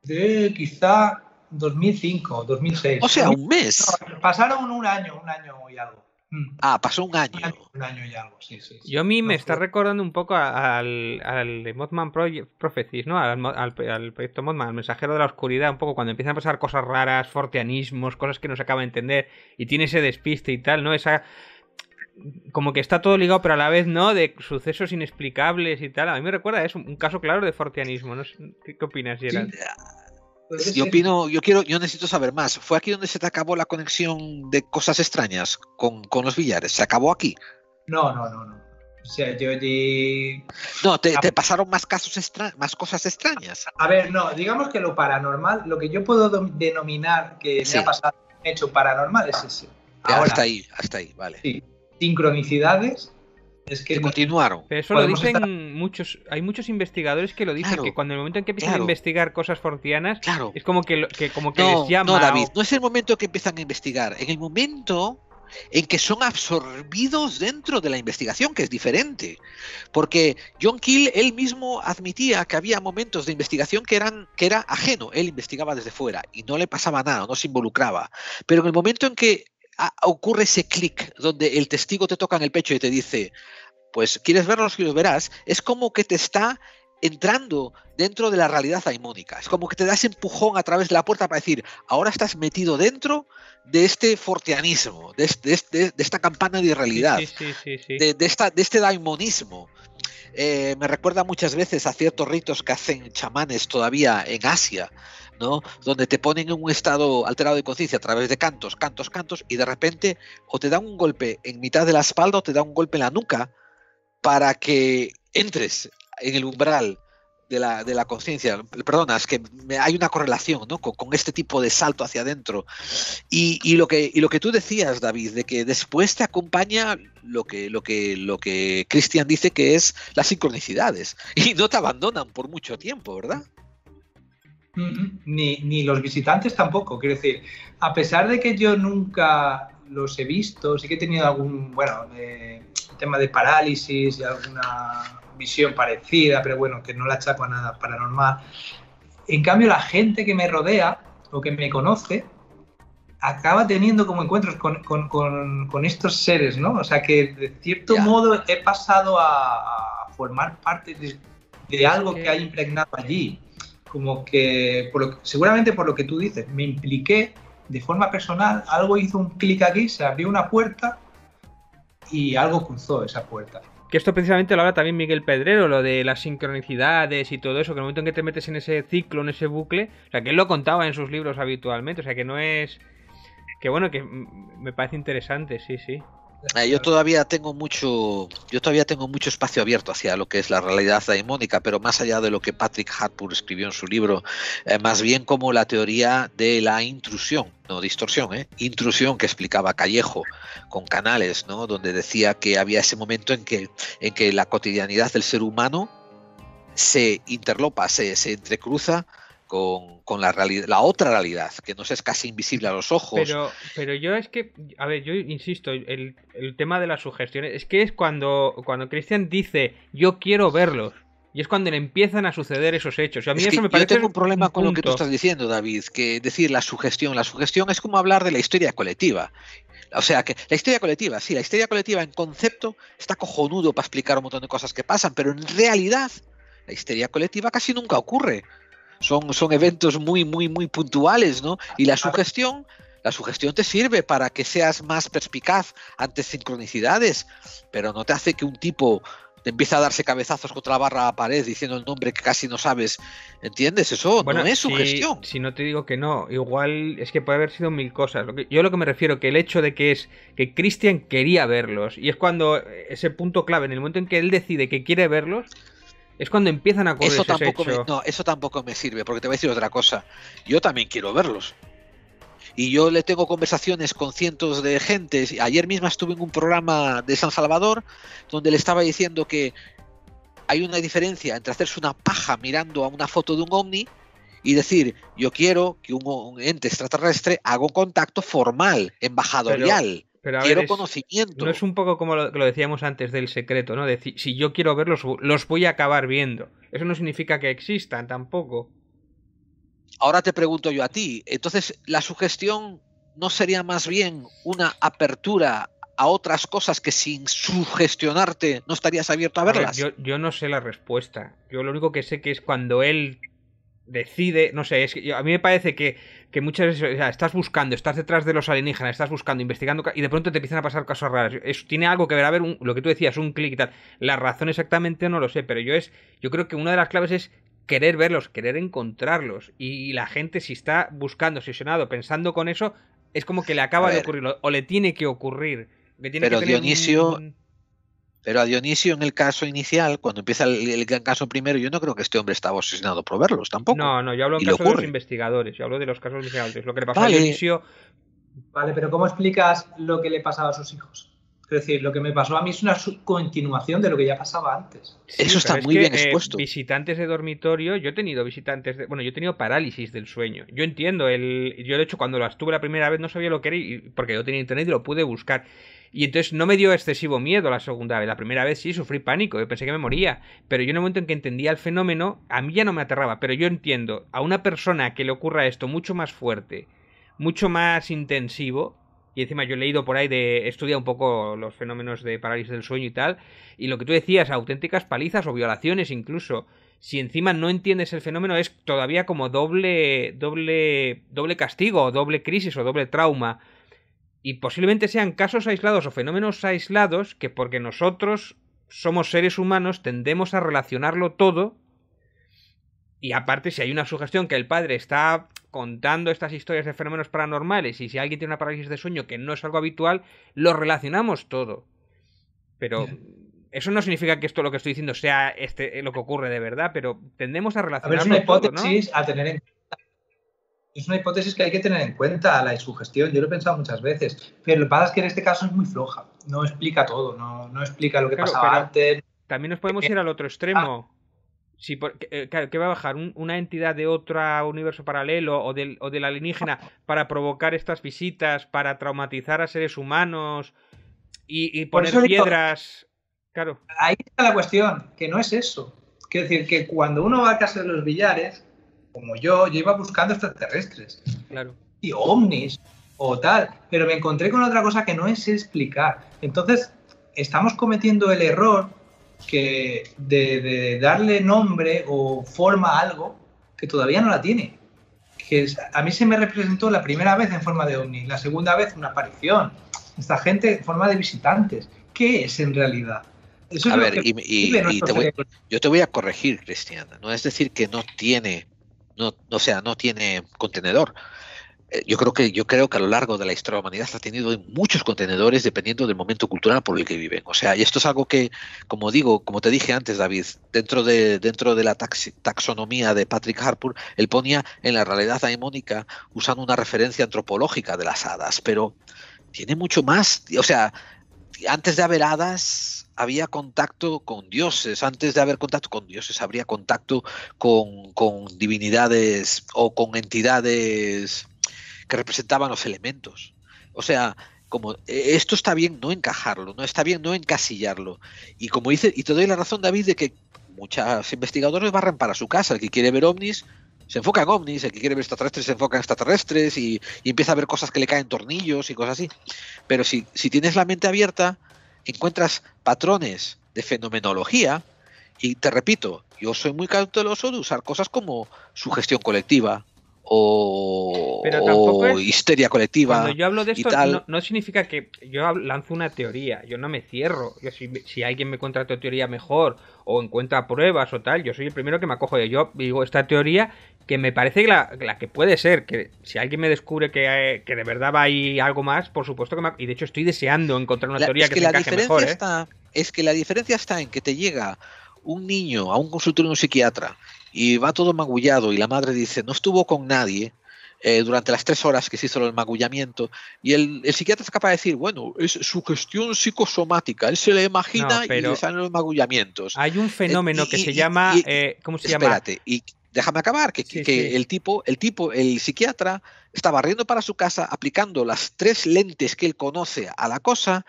de quizá 2005, 2006. O sea, un mes. No, pasaron un año, un año y algo. Mm, Ah, pasó un año. Un año, un año y algo, sí, sí. sí. Yo a mí me No está recordando un poco a- al, al de Mothman Proye- Prophecies, ¿no? Al, mo- al- al proyecto Mothman, al mensajero de la oscuridad, un poco cuando empiezan a pasar cosas raras, forteanismos, cosas que no se acaba de entender, y tiene ese despiste y tal, ¿no? Esa. Como que está todo ligado, pero a la vez no, de sucesos inexplicables y tal. A mí me recuerda, es un, caso claro de forteanismo, ¿no? ¿Qué, qué opinas, Gerald? Pues Yo ese- opino, yo quiero, yo necesito saber más. ¿Fue aquí donde se te acabó la conexión de cosas extrañas con, con los billares? ¿Se acabó aquí? No, no, no, no. O sea, yo allí... No, te, Ah. te pasaron más casos extra, más cosas extrañas. A ver, no, digamos que lo paranormal, lo que yo puedo denominar que Sí. me ha pasado hecho paranormal es ese. Ya, Ahora, hasta ahí, hasta ahí, vale. sí, sincronicidades, es que continuaron. Pero eso lo dicen estar- muchos. Hay muchos investigadores que lo dicen, Claro, que cuando en el momento en que empiezan claro. a investigar cosas fortianas, Claro. es como que, como que No, les llama. no, David, o- no es el momento que empiezan a investigar. En el momento en que son absorbidos dentro de la investigación, que es diferente. Porque John Keel, él mismo admitía que había momentos de investigación que eran que era ajeno. Él investigaba desde fuera y no le pasaba nada, no se involucraba. Pero en el momento en que ocurre ese clic donde el testigo te toca en el pecho y te dice, pues quieres verlos y los verás, es como que te está entrando dentro de la realidad daimónica. Es como que te das empujón a través de la puerta para decir, ahora estás metido dentro de este forteanismo, de, este- de este- de esta campana de realidad, Sí, sí, sí, sí. de, de esta, de este daimonismo. Eh, me recuerda muchas veces a ciertos ritos que hacen chamanes todavía en Asia, ¿no? Donde te ponen en un estado alterado de conciencia a través de cantos, cantos, cantos, y de repente o te dan un golpe en mitad de la espalda o te dan un golpe en la nuca para que entres en el umbral de la, de la conciencia. Perdona, es que hay una correlación ¿no? con, este tipo de salto hacia adentro. Y, lo que, y lo que tú decías, David, de que después te acompaña lo que, lo que, lo que Christian dice que es las sincronicidades. Y no te abandonan por mucho tiempo, ¿verdad? Ni, ni los visitantes tampoco. Quiero decir, a pesar de que yo nunca los he visto, sí que he tenido algún, bueno, eh, tema de parálisis y alguna visión parecida, pero bueno, que no la achaco a nada paranormal. En cambio, la gente que me rodea o que me conoce acaba teniendo como encuentros con, con, con, estos seres, ¿no? O sea que de cierto modo he pasado a, formar parte de, algo que hay impregnado allí. Como que, seguramente por lo que tú dices, me impliqué de forma personal, algo hizo un clic aquí, se abrió una puerta y algo cruzó esa puerta. Que esto precisamente lo habla también Miguel Pedrero, lo de las sincronicidades y todo eso, que en el momento en que te metes en ese ciclo, en ese bucle, o sea, que él lo contaba en sus libros habitualmente, o sea, que no es... Que bueno, que me parece interesante, sí, sí. Eh, yo todavía tengo mucho, yo todavía tengo mucho espacio abierto hacia lo que es la realidad daimónica, pero más allá de lo que Patrick Harpur escribió en su libro, eh, más bien como la teoría de la intrusión, no distorsión, ¿eh? intrusión que explicaba Callejo con canales, ¿no? donde decía que había ese momento en que, en que la cotidianidad del ser humano se interlopa, se, se entrecruza con, la, realidad, la otra realidad, que nos es casi invisible a los ojos. Pero, pero yo es que, a ver, yo insisto, el, tema de las sugestiones, es que es cuando, cuando Cristian dice, yo quiero verlos. Y es cuando le empiezan a suceder esos hechos. a mí eso me parece yo tengo un problema con lo que tú estás diciendo, David, que decir la sugestión, la sugestión es como hablar de la historia colectiva. O sea, que la historia colectiva, sí, la historia colectiva en concepto está cojonudo para explicar un montón de cosas que pasan, pero en realidad la histeria colectiva casi nunca ocurre son, son eventos muy, muy, muy puntuales, ¿no? Y la sugestión, la sugestión te sirve para que seas más perspicaz ante sincronicidades, pero no te hace que un tipo te empiece a darse cabezazos contra la barra a pared diciendo el nombre que casi no sabes. ¿Entiendes? Eso no es sugestión. Si, no te digo que no, igual es que puede haber sido mil cosas. Lo que, yo lo que me refiero que el hecho de que es que Christian quería verlos y es cuando ese punto clave, en el momento en que él decide que quiere verlos, es cuando empiezan a correr eso tampoco me, No, eso tampoco me sirve, porque te voy a decir otra cosa. Yo también quiero verlos. Y yo le tengo conversaciones con cientos de gentes. Ayer misma estuve en un programa de San Salvador donde le estaba diciendo que hay una diferencia entre hacerse una paja mirando a una foto de un ovni y decir, yo quiero que un, ente extraterrestre haga un contacto formal, embajadorial. Pero quiero conocimiento. No es un poco como lo, lo, decíamos antes del secreto, ¿no? De si yo quiero verlos, los voy a acabar viendo. Eso no significa que existan tampoco. Ahora te pregunto yo a ti, entonces la sugestión no sería más bien una apertura a otras cosas que sin sugestionarte no estarías abierto a verlas? yo, yo, no sé la respuesta. Yo lo único que sé que es cuando él decide, no sé, es que a mí me parece que, que muchas veces estás buscando, estás detrás de los alienígenas, estás buscando, investigando y de pronto te empiezan a pasar cosas raras. Eso tiene algo que ver, a ver, lo que tú decías, un clic y tal. La razón exactamente no lo sé, pero yo es, yo creo que una de las claves es querer verlos, querer encontrarlos. Y la gente si está buscando, obsesionado, pensando con eso, es como que le acaba de ocurrir o le tiene que ocurrir. pero Dionisio, pero a Dionisio, en el caso inicial, cuando empieza el, caso primero, yo no creo que este hombre estaba obsesionado por verlos tampoco. No, no, yo hablo en caso de los investigadores, yo hablo de los casos investigadores. Lo que le pasó a Dionisio. Vale, pero ¿cómo explicas lo que le pasaba a sus hijos? Es decir, lo que me pasó a mí es una continuación de lo que ya pasaba antes. Eso está muy bien eh, expuesto. visitantes de dormitorio, yo he tenido visitantes de, bueno, yo he tenido parálisis del sueño. Yo entiendo el, yo de hecho cuando las tuve la primera vez no sabía lo que era porque yo tenía internet y lo pude buscar. Y entonces no me dio excesivo miedo la segunda vez. La primera vez sí sufrí pánico, yo pensé que me moría. Pero yo en el momento en que entendía el fenómeno, a mí ya no me aterraba. Pero yo entiendo, a una persona que le ocurra esto mucho más fuerte, mucho más intensivo, y encima yo he leído por ahí de. He estudiado un poco los fenómenos de parálisis del sueño y tal. Y lo que tú decías, auténticas palizas o violaciones incluso. Si encima no entiendes el fenómeno, es todavía como doble. doble. doble castigo, o doble crisis o doble trauma. Y posiblemente sean casos aislados o fenómenos aislados que porque nosotros somos seres humanos tendemos a relacionarlo todo. Y aparte, si hay una sugestión que el padre está contando estas historias de fenómenos paranormales y si alguien tiene una parálisis de sueño que no es algo habitual, lo relacionamos todo. Pero eso no significa que esto lo que estoy diciendo sea este lo que ocurre de verdad, pero tendemos a relacionarlo. A ver, es una hipótesis a tener en cuenta. Es una hipótesis que hay que tener en cuenta, la sugestión. Yo lo he pensado muchas veces. Pero lo que pasa es que en este caso es muy floja. No explica todo, no, no explica lo que pasaba antes. También nos podemos ir al otro extremo. Si eh, ¿qué va a bajar? ¿Una entidad de otro universo paralelo o del, o del alienígena para provocar estas visitas, para traumatizar a seres humanos y, poner piedras? claro. Ahí está la cuestión, que no es eso. Quiero decir que cuando uno va a casa de los billares, como yo, yo iba buscando extraterrestres. Claro. Y ovnis o tal. Pero me encontré con otra cosa que no es explicar. Entonces, estamos cometiendo el error que de, darle nombre o forma a algo que todavía no la tiene. Que a mí se me representó la primera vez en forma de ovni, la segunda vez una aparición. Esta gente en forma de visitantes. ¿Qué es en realidad? a ver, y, yo te voy a corregir, Cristiana. No es decir que no tiene, no, o sea, no tiene contenedor. Eh, yo creo que yo creo que a lo largo de la historia de la humanidad ha tenido muchos contenedores dependiendo del momento cultural por el que viven. O sea, y esto es algo que, como digo, como te dije antes, David, dentro de dentro de la taxonomía de Patrick Harpur, él ponía en la realidad daimónica usando una referencia antropológica de las hadas, pero tiene mucho más. O sea, antes de haber hadas había contacto con dioses, antes de haber contacto con dioses habría contacto con, con divinidades o con entidades que representaban los elementos. O sea, como e, esto está bien no encajarlo, no está bien no encasillarlo. Y como dice, y te doy la razón, David, de que muchos investigadores barran para su casa. El que quiere ver ovnis se enfoca en ovnis, el que quiere ver extraterrestres se enfoca en extraterrestres y, empieza a ver cosas que le caen tornillos y cosas así. Pero si, si tienes la mente abierta, encuentras patrones de fenomenología. Y te repito, yo soy muy cauteloso de usar cosas como sugestión colectiva, o, histeria colectiva. Cuando yo hablo de esto, no, significa que yo lanzo una teoría, yo no me cierro. Yo, si, alguien me encuentra otra teoría mejor o encuentra pruebas o tal, yo soy el primero que me acojo de yo. Digo, esta teoría que me parece la, la que puede ser, que si alguien me descubre que, que de verdad va ahí algo más, por supuesto que me, Y de hecho estoy deseando encontrar una teoría que, la diferencia ¿eh? Está, es que la diferencia está en que te llega un niño a un consultorio de un psiquiatra y va todo magullado y la madre dice, no estuvo con nadie eh, durante las tres horas que se hizo el magullamiento y el, psiquiatra es capaz de decir, bueno, es su gestión psicosomática, él se le imagina y le salen los magullamientos. Hay un fenómeno que se llama, eh, ¿cómo se espérate, y déjame acabar, que, que el tipo, el tipo, el psiquiatra está barriendo para su casa aplicando las tres lentes que él conoce a la cosa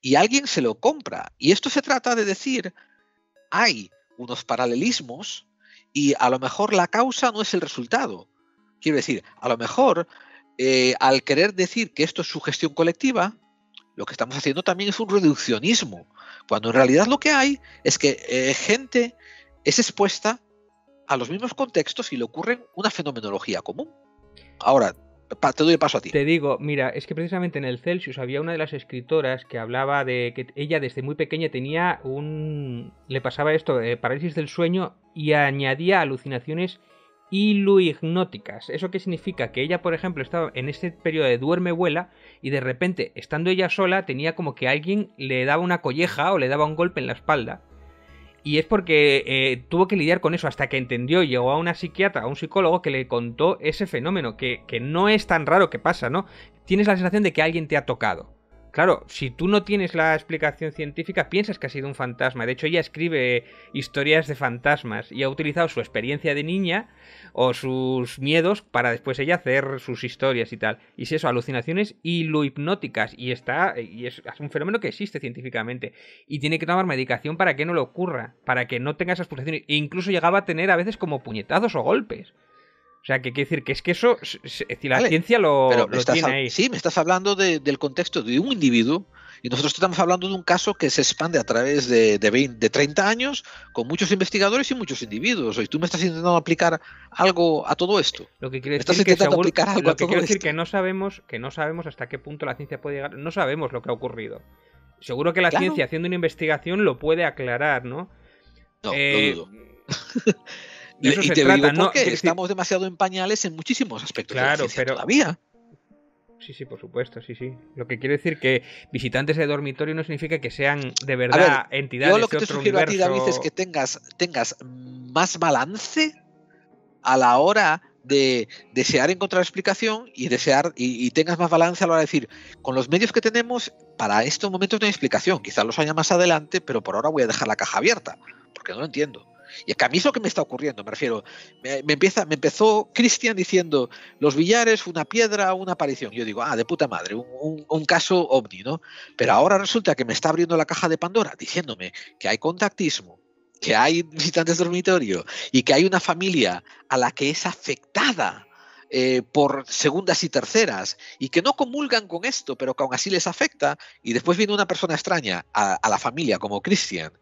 y alguien se lo compra. Y esto se trata de decir, hay unos paralelismos y a lo mejor la causa no es el resultado. Quiero decir, a lo mejor eh, al querer decir que esto es su gestión colectiva, lo que estamos haciendo también es un reduccionismo, cuando en realidad lo que hay es que eh, gente es expuesta a los mismos contextos y le ocurre una fenomenología común. Ahora, te doy paso a ti. Te digo, mira, es que precisamente en el Celsius había una de las escritoras que hablaba de que ella desde muy pequeña tenía un... le pasaba esto, de parálisis del sueño y añadía alucinaciones iluhipnóticas. ¿Eso qué significa? Que ella, por ejemplo, estaba en este periodo de duerme-vuela y de repente, estando ella sola, tenía como que alguien le daba una colleja o le daba un golpe en la espalda y es porque eh, tuvo que lidiar con eso hasta que entendió y llegó a una psiquiatra, a un psicólogo que le contó ese fenómeno, que, que no es tan raro que pasa, ¿no? Tienes la sensación de que alguien te ha tocado. Claro, si tú no tienes la explicación científica, piensas que ha sido un fantasma. De hecho, ella escribe historias de fantasmas y ha utilizado su experiencia de niña o sus miedos para después ella hacer sus historias y tal. Y es eso, alucinaciones y lo hipnóticas. Y está. Y es, un fenómeno que existe científicamente. Y tiene que tomar medicación para que no le ocurra. Para que no tenga esas pulsaciones. E incluso llegaba a tener a veces como puñetazos o golpes. O sea, que quiere decir que es que eso, es decir, la ciencia lo, tiene ahí. Sí, me estás hablando del contexto de un individuo y nosotros estamos hablando de un caso que se expande a través de, de, 20, de 30 años con muchos investigadores y muchos individuos. Y tú me estás intentando aplicar algo a todo esto. Lo que quiere decir, que, seguro, lo que quiere decir que no sabemos que no sabemos hasta qué punto la ciencia puede llegar. No sabemos lo que ha ocurrido. Seguro que la ciencia haciendo una investigación lo puede aclarar, ¿no? No, lo y te trata, digo porque estamos demasiado en pañales en muchísimos aspectos claro, pero, todavía. Sí, sí, por supuesto, sí, sí. Lo que quiero decir que visitantes de dormitorio no significa que sean de verdad entidades. Yo lo que te sugiero a ti, David, es que tengas, tengas más balance a la hora de desear encontrar explicación y desear y, tengas más balance a la hora de decir, con los medios que tenemos, para estos momentos no hay explicación. Quizás los haya más adelante, pero por ahora voy a dejar la caja abierta, porque no lo entiendo. Y a mí es lo que me está ocurriendo, me refiero. Me, empieza, me empezó Cristian diciendo, los billares, una piedra, una aparición. Yo digo, ah, de puta madre, un, caso ovni, ¿no? Pero ahora resulta que me está abriendo la caja de Pandora diciéndome que hay contactismo, que hay visitantes de dormitorio y que hay una familia a la que es afectada eh, por segundas y terceras y que no comulgan con esto, pero que aún así les afecta, y después viene una persona extraña a, a la familia como Cristian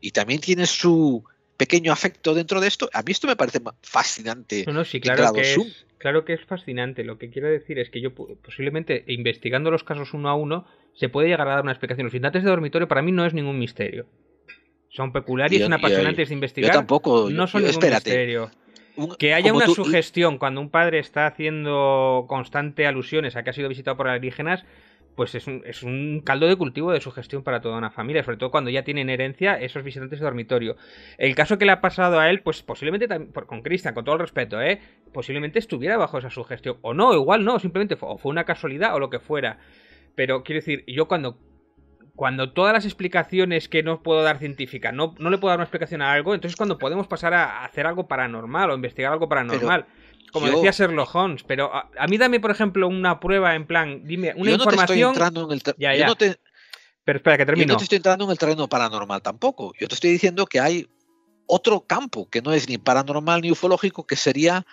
y también tiene su pequeño afecto dentro de esto. A mí esto me parece fascinante. No, no, sí, claro que, es, claro que es fascinante. Lo que quiero decir es que yo posiblemente investigando los casos uno a uno se puede llegar a dar una explicación. Los visitantes de dormitorio para mí no es ningún misterio. Son peculiares, y son apasionantes de investigar. Yo tampoco. No son ningún misterio. que haya una sugestión cuando un padre está haciendo constante alusiones a que ha sido visitado por alienígenas, pues es un, es un, caldo de cultivo de sugestión para toda una familia, sobre todo cuando ya tienen herencia esos visitantes de dormitorio. El caso que le ha pasado a él, pues posiblemente con Cristian, con todo el respeto, ¿eh? posiblemente estuviera bajo esa sugestión. O no, igual no, simplemente fue, fue una casualidad o lo que fuera. Pero quiero decir, yo cuando cuando todas las explicaciones que no puedo dar científicas no, no le puedo dar una explicación a algo, entonces cuando podemos pasar a hacer algo paranormal o investigar algo paranormal. Como decía Sherlock Holmes, pero a, mí dame, por ejemplo, una prueba en plan, dime una yo no información. Te estoy entrando en el ya, ya. Pero espera, que termino. Yo no te estoy entrando en el terreno paranormal tampoco. Yo te estoy diciendo que hay otro campo que no es ni paranormal ni ufológico, que sería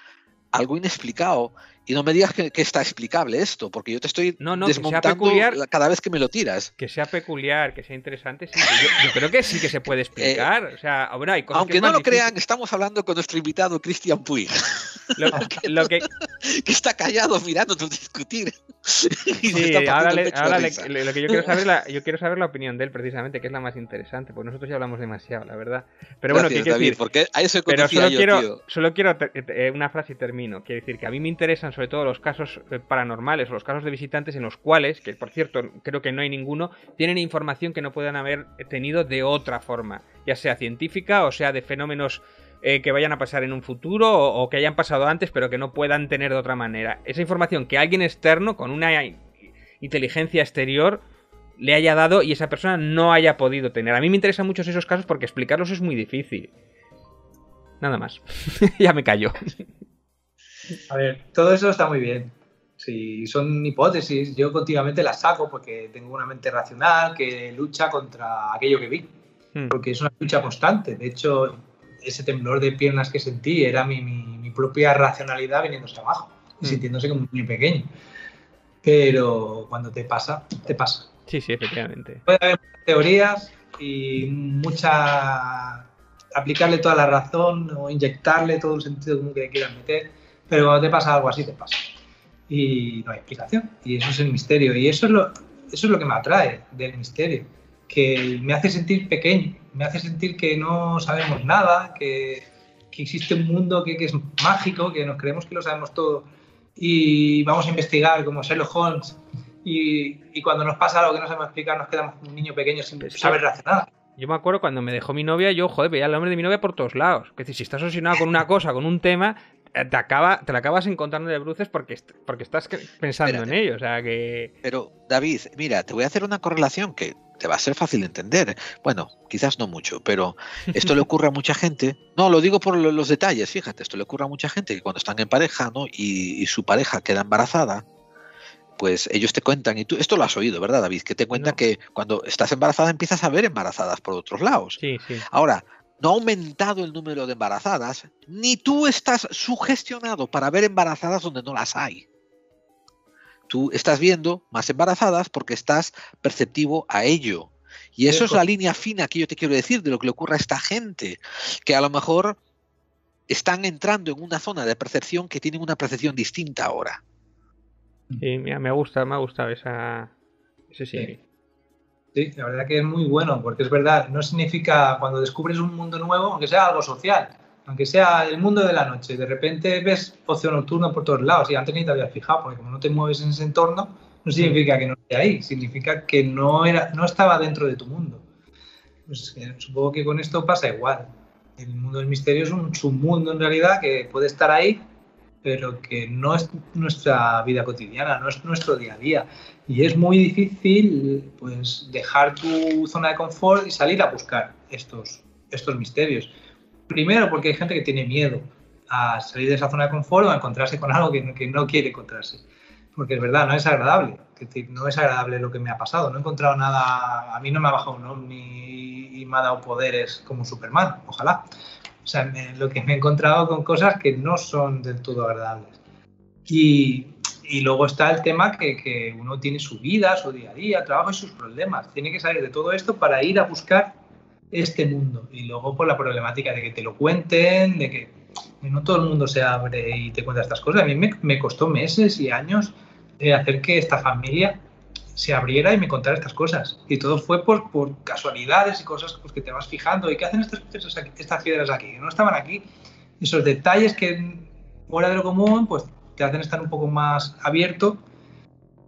algo inexplicado y no me digas que, está explicable esto, porque yo te estoy desmontando cada vez que me lo tiras. Que sea peculiar, que sea interesante, sí, yo, creo que sí que se puede explicar. o sea, hay cosas aunque no lo crean, estamos hablando con nuestro invitado Cristian Puig. Lo, que... que... está callado mirándonos discutir. Sí, ahora, lo que yo quiero saber la, yo quiero saber la opinión de él precisamente, que es la más interesante, porque nosotros ya hablamos demasiado, la verdad. Pero bueno, ¿qué decir? Porque a eso Pero solo quiero, solo quiero eh, una frase y termino. Quiero decir que a mí me interesan sobre todo los casos eh, paranormales o los casos de visitantes en los cuales, que por cierto creo que no hay ninguno, tienen información que no puedan haber tenido de otra forma, ya sea científica o sea de fenómenos eh, que vayan a pasar en un futuro o, que hayan pasado antes pero que no puedan tener de otra manera. Esa información que alguien externo con una inteligencia exterior le haya dado y esa persona no haya podido tener. A mí me interesan mucho esos casos porque explicarlos es muy difícil. Nada más. ya me callo. A ver, todo eso está muy bien. Si son hipótesis, yo continuamente las saco porque tengo una mente racional que lucha contra aquello que vi. Hmm. Porque es una lucha constante. De hecho, ese temblor de piernas que sentí era mi, mi, propia racionalidad viniéndose abajo y hmm. sintiéndose como muy pequeño. Pero cuando te pasa, te pasa. Sí, sí, efectivamente. Puede haber teorías y mucha aplicarle toda la razón o inyectarle todo el sentido que quieras meter pero cuando te pasa algo así, te pasa. Y no hay explicación. Y eso es el misterio. Y eso es lo, eso es lo que me atrae del misterio. Que me hace sentir pequeño, me hace sentir que no sabemos nada, que, que existe un mundo que, que, es mágico, que nos creemos que lo sabemos todo y vamos a investigar como Sherlock Holmes. Y, y cuando nos pasa algo que no sabemos explicar, nos quedamos un niño pequeño sin saber reaccionar. Yo me acuerdo cuando me dejó mi novia, yo, joder, veía al hombre de mi novia por todos lados. Es decir, si estás obsesionado con una cosa, con un tema, te, acaba, te la acabas encontrando de bruces porque, porque estás pensando en ello. O sea que. Pero, David, mira, te voy a hacer una correlación que te va a ser fácil de entender. Bueno, quizás no mucho, pero esto le ocurre a mucha gente. No, lo digo por los detalles, fíjate, esto le ocurre a mucha gente que cuando están en pareja, ¿no? Y, su pareja queda embarazada, pues ellos te cuentan, y tú esto lo has oído, ¿verdad, David? Que te cuentan que cuando estás embarazada empiezas a ver embarazadas por otros lados. Sí, sí. Ahora, no ha aumentado el número de embarazadas, ni tú estás sugestionado para ver embarazadas donde no las hay. Tú estás viendo más embarazadas porque estás perceptivo a ello. Y eso es la línea fina que yo te quiero decir de lo que le ocurre a esta gente, que a lo mejor están entrando en una zona de percepción que tienen una percepción distinta ahora. Sí, me gusta, me ha gustado esa, ese sí. Sí, la verdad que es muy bueno, porque es verdad, no significa cuando descubres un mundo nuevo, aunque sea algo social, aunque sea el mundo de la noche, de repente ves ocio nocturno por todos lados y antes ni te habías fijado, porque como no te mueves en ese entorno, no significa que no esté ahí, significa que no, era, no estaba dentro de tu mundo. Pues supongo que con esto pasa igual. El mundo del misterio es un submundo en realidad que puede estar ahí, pero que no es nuestra vida cotidiana, no es nuestro día a día. Y es muy difícil pues, dejar tu zona de confort y salir a buscar estos, estos misterios. Primero porque hay gente que tiene miedo a salir de esa zona de confort o a encontrarse con algo que, que no quiere encontrarse. Porque es verdad, no es agradable. No es agradable lo que me ha pasado. No he encontrado nada, a mí no me ha bajado un ovni y me ha dado poderes como Superman, ojalá. O sea, lo que me he encontrado con cosas que no son del todo agradables. Y, y luego está el tema que, que, uno tiene su vida, su día a día, trabajo y sus problemas. Tiene que salir de todo esto para ir a buscar este mundo. Y luego por la problemática de que te lo cuenten, de que no todo el mundo se abre y te cuenta estas cosas. A mí me, me costó meses y años de hacer que esta familia se abriera y me contara estas cosas. Y todo fue por, por casualidades y cosas pues, que te vas fijando. ¿Y qué hacen estas, estas piedras aquí? no estaban aquí. Esos detalles que fuera de lo común, pues te hacen estar un poco más abierto